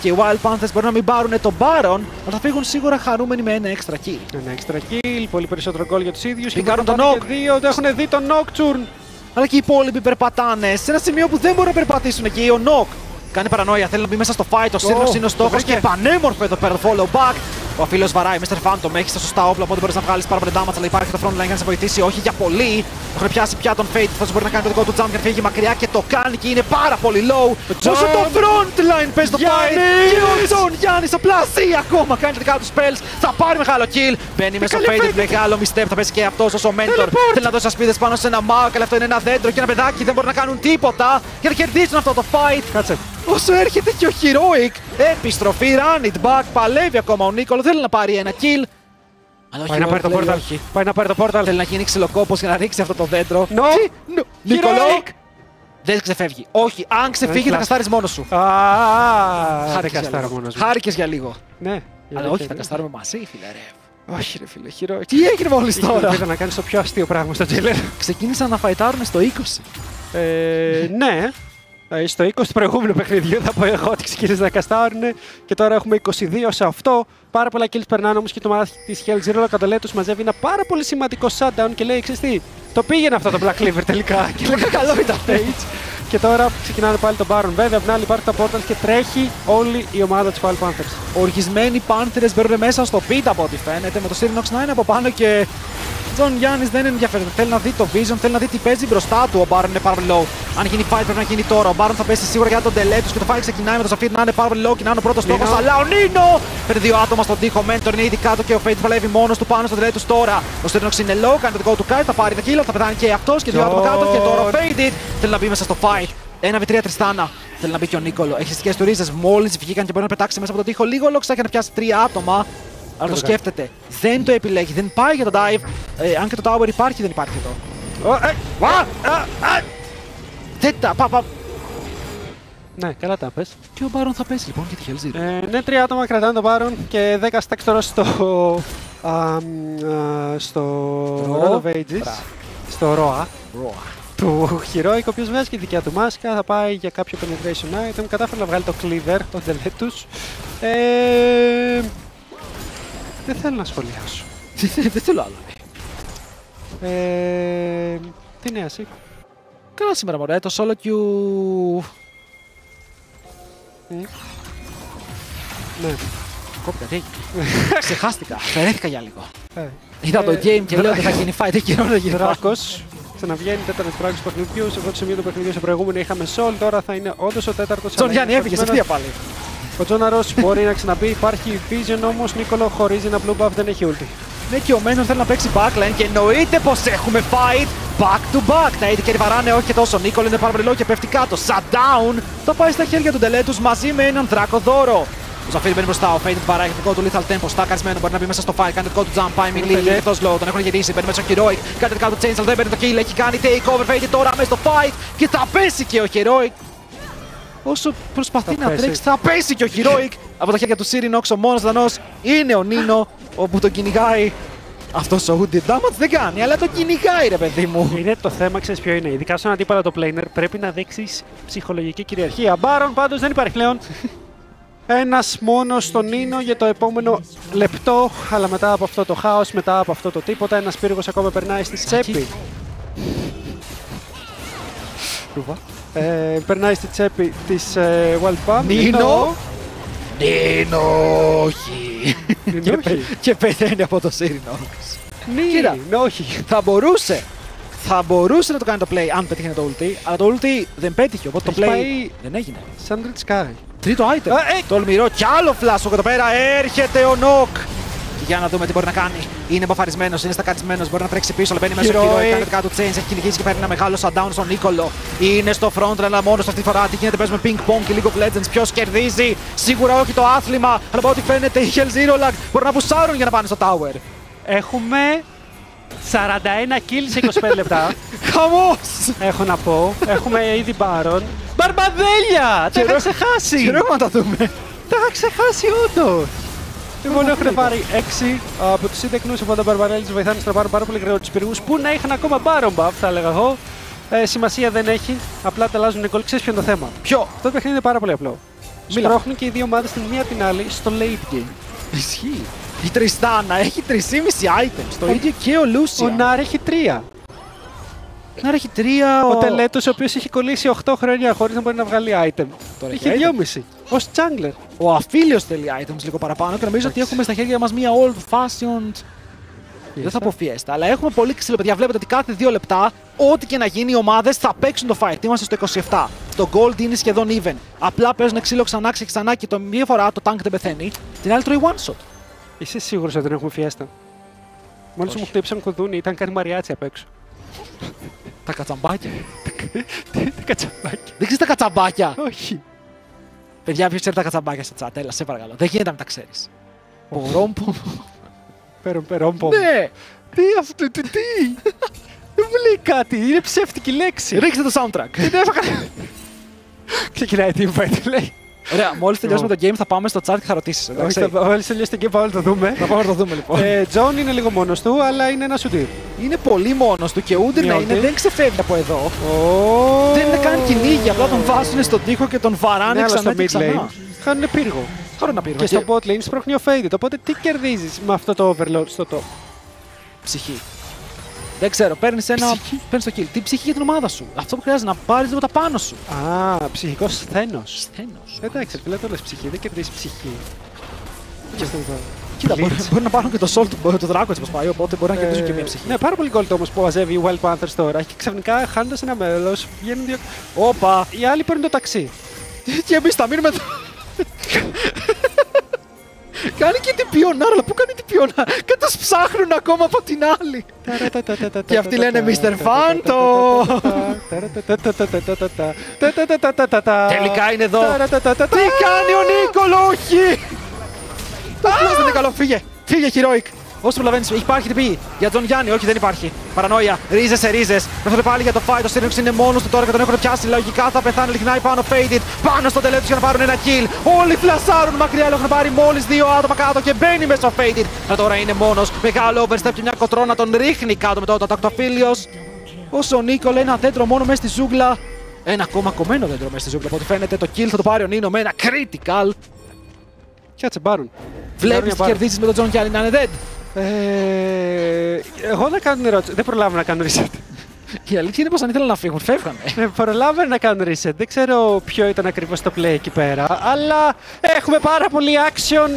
Και οι Wild Panthers μπορεί να μην πάρουν τον Baron, αλλά θα φύγουν σίγουρα χαρούμενοι με ένα extra kill. Ένα extra kill, πολύ περισσότερο gold για τους ίδιους. Και κάνουν τον Nock. Δύο, έχουν δει τον Nocturne. Αλλά και οι υπόλοιποι περπατάνε σε ένα σημείο που δεν μπορούν να περπατήσουν εκεί. Ο Nock κάνει παρανόια, θέλει να μπει μέσα στο fight. Ο Sirnox είναι ο στόχος και πανέμορφο εδώ πέρα το follow back. Ο φίλος βαράει, Mr. Phantom έχει στα σωστά όπλα, οπότε μπορείς να βγάλεις πάρα πολύ damage. Αλλά υπάρχει το front line για να σε βοηθήσει, όχι για πολύ. Έχουν πιάσει πια τον Faded, θα μπορεί να κάνει το δικό του jump και να φύγει μακριά και το κάνει και είναι πάρα πολύ low. Όσο το front line παίζει το fight. Και ο Τζον Γιάννης απλά ζει ακόμα, κάνει τα δικά του spells. Θα πάρει μεγάλο kill. Μπαίνει μέσα στο Fate, μεγάλο misstep, θα πέσει και αυτός ο Mentor. Θέλει να δώσει ασπίδες πάνω σε ένα mark, αλλά αυτό είναι ένα δέντρο και ένα παιδάκι δεν μπορεί να κάνουν τίποτα για να κερδίσουν αυτό το fight. Κάτσε. Όσο έρχεται και ο Heroic, επιστροφή, run it back, παλεύει ακόμα ο Νίκολο, θέλει να πάρει ένα kill. Αλλά Πάει να πάρει το portal. Πάει να πάρει το portal. Θέλει να γίνει ξυλοκόπος για να ρίξει αυτό το δέντρο. No. no. Νίκολο. Δεν ξεφεύγει. Όχι, αν ξεφύγει θα καστάρεις μόνος σου. Α, δεν καστάρω μόνος μου. Χάρηκες για λίγο. Ναι. Αλλά όχι, θα καστάρουμε μαζί, φίλε ρε. Όχι, ρε φίλε, χειρό. Τι έγινε μόλις τώρα; Ήθελα να κάνεις το πιο αστείο πράγμα στο τζέλερ. Ξεκίνησαν να φαϊτάρουν στο 20. Ε, ναι, ε, στο 20 του προηγούμενου παιχνιδιού θα πω εγώ ότι ξεκίνησε να καστάρουν και τώρα έχουμε 22 σε αυτό. Πάρα πολλά kills περνάνε όμως και το μάθη της Hell Zero Κατολέτου μαζεύει ένα πάρα πολύ σημαντικό shutdown και λέει: Ξέρετε τι, το πήγαινε αυτό το Black Cleaver τελικά. και λέει: Καλό ήταν stage. Και τώρα ξεκινάνε πάλι τον Baron. Βέβαια, απ' την άλλη υπάρχει το Portal και τρέχει όλη η ομάδα της Wild Panthers. Οργισμένοι Panthers μπαίνουν μέσα στο pit από ό,τι φαίνεται. Με το Sirinox να είναι από πάνω και Τζον Γιάννης δεν είναι ενδιαφέρον. Θέλει να δει το vision, θέλει να δει τι παίζει μπροστά του. Ο Baron είναι πάρα πολύ low. Αν γίνει fight πρέπει να γίνει τώρα. Ο Baron θα πέσει σίγουρα για τον τελέ του και το fight ξεκινάει με το Σαφίρ να είναι πάρα πολύ low και να είναι ο πρώτος στόχος. Νίνο. Αλλά ο Νίνο παίρνει δύο άτομα στον τοίχο. Mentor είναι ήδη κάτω και ο Fate παλεύει μόνος του πάνω στο τελέ τους τώρα. Ο Sirinox είναι low, κάνει το δικό του kite, θα πάρει τα kill, θα πετάνει και αυτός και δύο Yo. άτομα κάτω. Και τώρα ο Faded θέλει να μπει μέσα στο fight. 1v3 Τριστάνα. Θέλει να μπει και ο Νίκολο. Έχεις σκέσει του ρίζες. Μόλις βγήκαν και μπορεί να πετάξει μέσα από τον τοίχο. Λίγο λόγο έχει να πιάσει τρία άτομα. Αλλά το το σκέφτεται. Δεν το επιλέγει. Δεν πάει για το dive. Ε, αν και το tower υπάρχει, δεν υπάρχει εδώ. Ω, ε, Α, α, α. Δεν τα. Πα, πα. ναι, καλά τα πες. Και ο Μπάρον θα πέσει λοιπόν και τη Hell Zero. Ε, ναι, τρία άτομα κρατάνε τον Baron και 10 stacks τώρα στο. α, μ, α, στο. Ρο. Road of Ages. Μπράβο. Στο Roa. Ροα. Του Heroic, ο οποίος βγάζει και τη δικιά του μάσκα. Θα πάει για κάποιο penetration item. Κατάφερε να βγάλει το cleaver, το Deletus. Ε, δεν θέλω να σχολιάσω. Δεν θέλω άλλο. Ε, τι νέα, εσύ; Καλά σήμερα, μωρέ. Το solo queue. Μμ. Ναι. Κόπηκα, τι έγινε; Ξεχάστηκα. Φερέθηκα για λίγο. Ε, Είδα το Ε, game και λέω ότι θα γίνει fight. Δεν καιρό να γίνει fight. Δράκος. Ξαναβγαίνει τέταρτος δράκος παιχνιδιού. Σε αυτό το σημείο του παιχνιδιού σε προηγούμενο είχαμε soul. Τώρα θα είναι όντως ο τέταρτος. Τζον Γιάννη έφυγες σε ευθεία πάλι. Ο Τζόναρο μπορεί να ξαναμπεί. Υπάρχει Vision όμως. Νίκολο χωρίζει ένα blue buff. Δεν έχει ulti. Ναι, και ο Μένον θέλει να παίξει backline και εννοείται πως έχουμε fight back to back. Τα ήδη και βαράνε όχι και τόσο. Νίκολ είναι πάρα πολύ low και πέφτει κάτω. Shutdown θα πάει στα χέρια του Ντελέτους μαζί με έναν δράκο δώρο. Ο Ζαφίρ μπαίνει μπροστά, ο Faded παράγει το δικό του lethal tempo. Στάκαρισμένο μπορεί να μπει μέσα στο fight. Κάνει το δικό του jump. Πάει μιλή. Faded. Αυτό low, τον έχουν γυρίσει. Μπαίνει μέσα στο Heroic. Κάνει το δικό του chains, αλλά δεν παίρνει το kill. Έχει κάνει take over. Faded τώρα μέσα στο fight και θα πέσει και ο Heroic. Όσο προσπαθεί Θα να πέσει. τρέξει, θα πέσει και ο Heroic από τα χέρια του Sirinox. Ο μόνος δανός είναι ο Νίνο, όπου τον κυνηγάει. Αυτός ο Wounded Damage δεν κάνει, αλλά τον κυνηγάει, ρε παιδί μου. Είναι το θέμα, ξέρεις ποιο είναι. Ειδικά στον αντίπαλο το planer πρέπει να δείξεις ψυχολογική κυριαρχία. Μπάρον πάντως δεν υπάρχει πλέον. Ένας μόνος στον Νίνο για το επόμενο λεπτό. Αλλά μετά από αυτό το χάος, μετά από αυτό το τίποτα, ένας πύργος ακόμα περνάει στη τσέπη. Ρούβα. Ε, περνάει στη τσέπη της ε, Wild Pump. Νίνο; Νίνο, όχι. Νίνο, Και όχι. πε- Και πεθαίνει από το Sirinox. Κοίτα. Νίνο, όχι. Θα μπορούσε. Θα μπορούσε να το κάνει το play αν πετύχει το ulti, αλλά το ulti δεν πέτυχε, οπότε το Έχει play πάει- δεν έγινε. Sandred Sky. Τρίτο item. Α, ε! Τολμηρό κι άλλο φλάσο εδώ πέρα. Έρχεται ο Νοκ. Για να δούμε τι μπορεί να κάνει. Είναι μπαφαρισμένο, είναι στακαρισμένος. Μπορεί να τρέξει πίσω, αλλά μπαίνει μέσα στο Heroic. χειρό. Κάνει δικά του chains, έχει κυνηγήσει και παίρνει ένα μεγάλο shutdown στον Νίκολο. Είναι στο front, αλλά μόνος αυτή τη φορά. Τι γίνεται, παίζουμε ping pong και League of Legends. Ποιος κερδίζει; Σίγουρα όχι το άθλημα, αλλά από ό,τι φαίνεται οι Hell Zero Lag μπορούν να πουσάρουν για να πάνε στο tower. Έχουμε 41 kills σε 25 λεπτά. Χαμός! Έχω να πω. Έχουμε ήδη Baron. Μπαρμπαδέλια! Τα είχα ξεχάσει! Χαιρόμαι να τα δούμε. Τα είχα ξεχάσει όντως! Λοιπόν, έχουν πάρει 6 από τους σύντεκνους, οπότε ο Μπαρμπαρέλης του βοηθάνε να πάρουν πάρα πολύ γρήγορα τους πυργούς που να είχαν ακόμα Baron buff, θα έλεγα εγώ. Ε, σημασία δεν έχει, απλά τα αλλάζουν γκολ. Ξέρεις ποιο είναι το θέμα; Ποιο; Αυτό το παιχνίδι είναι πάρα πολύ απλό. Μίλα. Σπρώχνουν και οι δύο ομάδες την μία την άλλη στο late game. Ισχύει. Η Τριστάνα έχει 3,5 items. Το ίδιο και ο Ο Λούσια. Νάρ έχει 3. Να έχει τρία. Ο Τελέτος, ο οποίος έχει κολλήσει 8 χρόνια χωρίς να μπορεί να βγάλει item. Τώρα Είχε έχει 2,5. Ω Jungler. Ο αφίλιος θέλει items λίγο παραπάνω και νομίζω ότι έχουμε στα χέρια μας μια old fashioned. Δεν θα πω fiesta, αλλά έχουμε πολύ ξύλο, παιδιά. Βλέπετε ότι κάθε δύο λεπτά, ό,τι και να γίνει, οι ομάδες θα παίξουν το fight. Είμαστε στο 27. Το gold είναι σχεδόν even. Απλά παίζουν ξύλο ξανά και ξανά και το μία φορά το tank δεν πεθαίνει, την άλλη τρώει one shot. Είσαι σίγουρος ότι δεν έχουμε φιέστα; Μόλις Όχι. μου χτύπησαν κουδούνι, ήταν κάτι μαριάτσι απ' έξω. Τα κατσαμπάκια. Τι κατσαμπάκι. δεν ξέρεις τα κατσαμπάκια. Όχι. Παιδιά, ποιος ξέρει τα κατσαμπάκια στο chat, έλα, σε παρακαλώ. Δεν γίνεται να τα ξέρεις. Πορόμπο. Πέρον, πέρον, πόμ. ναι! Τι αυτό, τι, τι; Δεν μου λέει κάτι, είναι ψεύτικη λέξη. Ρίξτε το soundtrack. Δεν έφαγα. Ξεκινάει η teamfight, λέει. Ωραία, μόλις τελειώσουμε το game θα πάμε στο chat και θα ρωτήσεις. Όχι, θα- Όλοι τελειώσει και πάμε να το δούμε. Θα πάμε να το δούμε λοιπόν. Ε, Τζον είναι λίγο μόνος του, αλλά είναι ένας σουτήρ. είναι πολύ μόνος του και ούτε Μια να είναι, ulti. δεν ξεφεύγει από εδώ. Oh. Δεν είναι καν κυνήγι, απλά τον βάζουν στον τοίχο και τον βαράνε Ναι, αλλά ξανά στο και mid ξανά. lane χάνουν πύργο. Τώρα να πήρε. Και στο bot lane σπρώχνει ο Faded. Οπότε τι κερδίζεις με αυτό το overload στο top; ψυχή. Δεν ξέρω, παίρνεις ένα. Παίρνεις το kill. Τι ψυχή για την ομάδα σου; Αυτό που χρειάζεται να πάρεις λίγο τα πάνω σου. Α, ψυχικός σθένος. Σθένος. Εντάξει, φίλε, το λες ψυχή, δεν κερδίζεις ψυχή. Και στο εδώ. Κοίτα, μπορεί, Glitch. μπορεί να πάρουν και το soul του το δράκο έτσι όπω πάει. Οπότε μπορεί να κερδίσουν και μία ψυχή. Ναι, πάρα πολύ gold όμως που μαζεύει η Wild Panthers τώρα. Και ξαφνικά χάνοντας ένα μέλος, βγαίνουν δύο. Όπα! Οι άλλοι παίρνουν το ταξί. Και εμείς θα μείνουμε εδώ. Κάνει και την πιονάρα, αλλά πού κάνει την πιονάρα; Και του ψάχνουν ακόμα από την άλλη. Και αυτοί λένε Mr. Phantom. Τελικά είναι εδώ. Τι κάνει ο Νίκολο, όχι! Το πλάσ δεν είναι καλό, φύγε! Φύγε, Heroic! Όσο προλαβαίνεις, υπάρχει τυπή για τον Γιάννη, όχι δεν υπάρχει. Παρανόια, ρίζε σε ρίζε. Μέχρι πάλι για το fight. Ο Σύρνιξ είναι μόνος του τώρα και τον έχουν πιάσει. Λογικά θα πεθάνει, λιγνάει πάνω faded. Πάνω στο τελέτο για να πάρουν ένα kill. Όλοι φλασάρουν μακριά, αλλά έχουν πάρει μόλις δύο άτομα κάτω και μπαίνει μέσα ο Faded. Αλλά τώρα είναι μόνος. Μεγάλο overstep και μια κοτρώνα τον ρίχνει κάτω με το Aphelios. Όσο ο Νίκολ ένα δέντρο μόνο μέσα στη ζούγκλα. Ένα ακόμα κομμένο δέντρο μέσα στη ζούγκλα. Από ό,τι φαίνεται το kill θα το πάρει ο Νίνο με ένα critical. Κάτσε, Baron. Βλέπεις τι κερδίσει με τον Τζον Γιάννη να είναι dead. Ε, εγώ να κάνω ερώτηση. Δεν προλάβω να κάνω reset. Η αλήθεια είναι πως αν ήθελαν να φύγουν, φεύγανε. Ε, προλάβω να κάνω reset. Δεν ξέρω ποιο ήταν ακριβώς το play εκεί πέρα. Αλλά έχουμε πάρα πολύ action.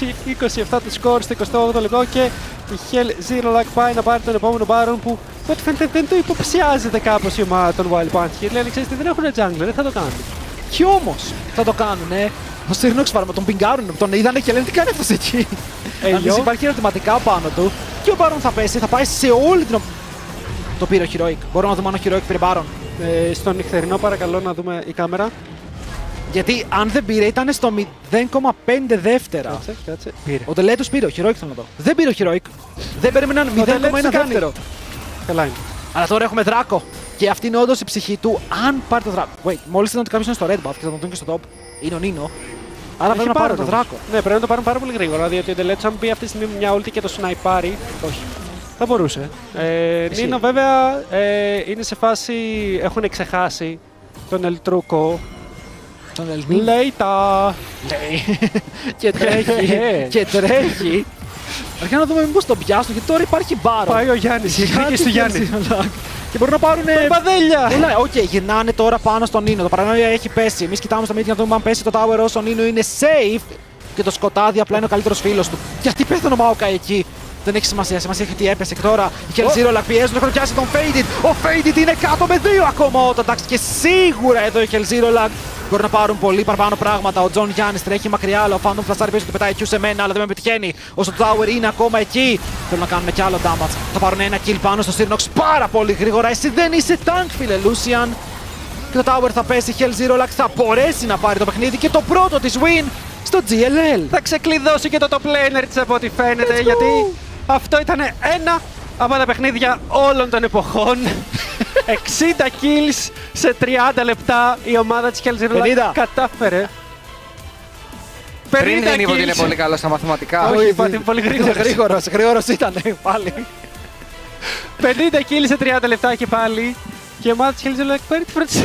20, 27 το score στο 28 λεπτό και η Hell Zero Lag πάει να πάρει τον επόμενο Baron που από ό,τι φαίνεται δεν το υποψιάζεται κάπως η ομάδα των Wild Panther. Γιατί λένε, ξέρεις τι, δεν έχουν jungler, δεν θα το κάνουν. Κι όμως θα το κάνουν, ε. Ο Σύρνοξ φάρμα τον πιγκάρουν, τον είδανε και λένε τι κάνεις αυτός εκεί; Ε, Αν γιο. δεις, υπάρχει ερωτηματικά πάνω του και ο Μπάρον θα πέσει, θα πάει σε όλη την. ο- Το πήρε ο Heroic. Μπορούμε να δούμε αν ο Heroic πήρε Μπάρον. Ε, στο νυχτερινό παρακαλώ να δούμε η κάμερα. Γιατί αν δεν πήρε ήταν στο 0,5 δεύτερα. Κάτσε, κάτσε. Πήρε. Ο Τελέτου πήρε, ο Heroic θέλω να δω. Δεν πήρε ο Heroic. Δεν περίμεναν Ο Τελέτους 0,1 τι κάνει; δεύτερο. Καλά είναι. Αλλά τώρα έχουμε δράκο. Και αυτή είναι όντως η ψυχή του. Αν πάρει το δράκο. Wait, μόλις είδαν ότι κάποιος είναι στο red buff και θα τον δουν και στο top. Είναι ο Νίνο. Άρα Έχει πρέπει να πάρουν το όμως. δράκο. Ναι, πρέπει να το πάρουν πάρα πολύ γρήγορα. Διότι ο Ντελέτσο, αν μπει αυτή τη στιγμή με μια ulti και το σναϊπάρει. Όχι. Θα μπορούσε. Ε, Εσύ. Νίνο, βέβαια, ε, είναι σε φάση. Έχουν ξεχάσει τον Ελτρούκο. Τον Ελνίνο. Λέιτα! Λέει. και τρέχει. Ε. και τρέχει. Αρχικά να δούμε μήπως τον πιάσουν γιατί τώρα υπάρχει μπάρο. Πάει ο Γιάννης. Η εκδίκηση του Γιάννη. Και μπορούν να πάρουν. Παδέλια! Πολλά, οκ, γυρνάνε τώρα πάνω στον Νίνο. Το παρανόια έχει πέσει. Εμείς κοιτάμε στο meeting να δούμε αν πέσει το tower όσο ο Νίνο είναι safe. Και το σκοτάδι απλά είναι ο καλύτερος φίλος του. Γιατί πέθανε ο Maokai. Δεν έχει σημασία. Σημασία έχει ότι έπεσε και τώρα. Η Hell Zero πιέζουν. Έχουν πιάσει τον Faded. Ο Faded είναι κάτω με δύο ακόμα ο εντάξει. Και σίγουρα εδώ η Hell Zero Lag μπορεί να πάρουν πολύ παραπάνω πράγματα. Ο Τζον Γιάννης τρέχει μακριά, αλλά ο Phantom φλασάρει πίσω του πετάει Q σε μένα, αλλά δεν με πετυχαίνει. Όσο το Tower είναι ακόμα εκεί. Θέλουν να κάνουν κι άλλο damage. Θα πάρουν ένα kill πάνω στο Sirnox πάρα πολύ γρήγορα. Εσύ δεν είσαι tank, φίλε Lucian. Και το Tower θα πέσει. Η Hell Zero Lag θα μπορέσει να πάρει το παιχνίδι και το πρώτο της win στο GLL. Θα ξεκλειδώσει και το top laner της από ό,τι φαίνεται. Γιατί αυτό ήταν ένα από τα παιχνίδια όλων των εποχών. 60 kills σε 30 λεπτά η ομάδα της Hell Zero 50. κατάφερε. 50 Πριν δεν είπα ότι είναι kills. πολύ καλό στα μαθηματικά. Όχι, είπατε πολύ γρήγορος. Γρήγορος, γρήγορος ήταν πάλι. 50 kills σε 30 λεπτά και πάλι. Και η ομάδα της Hell Zero παίρνει τη πρώτη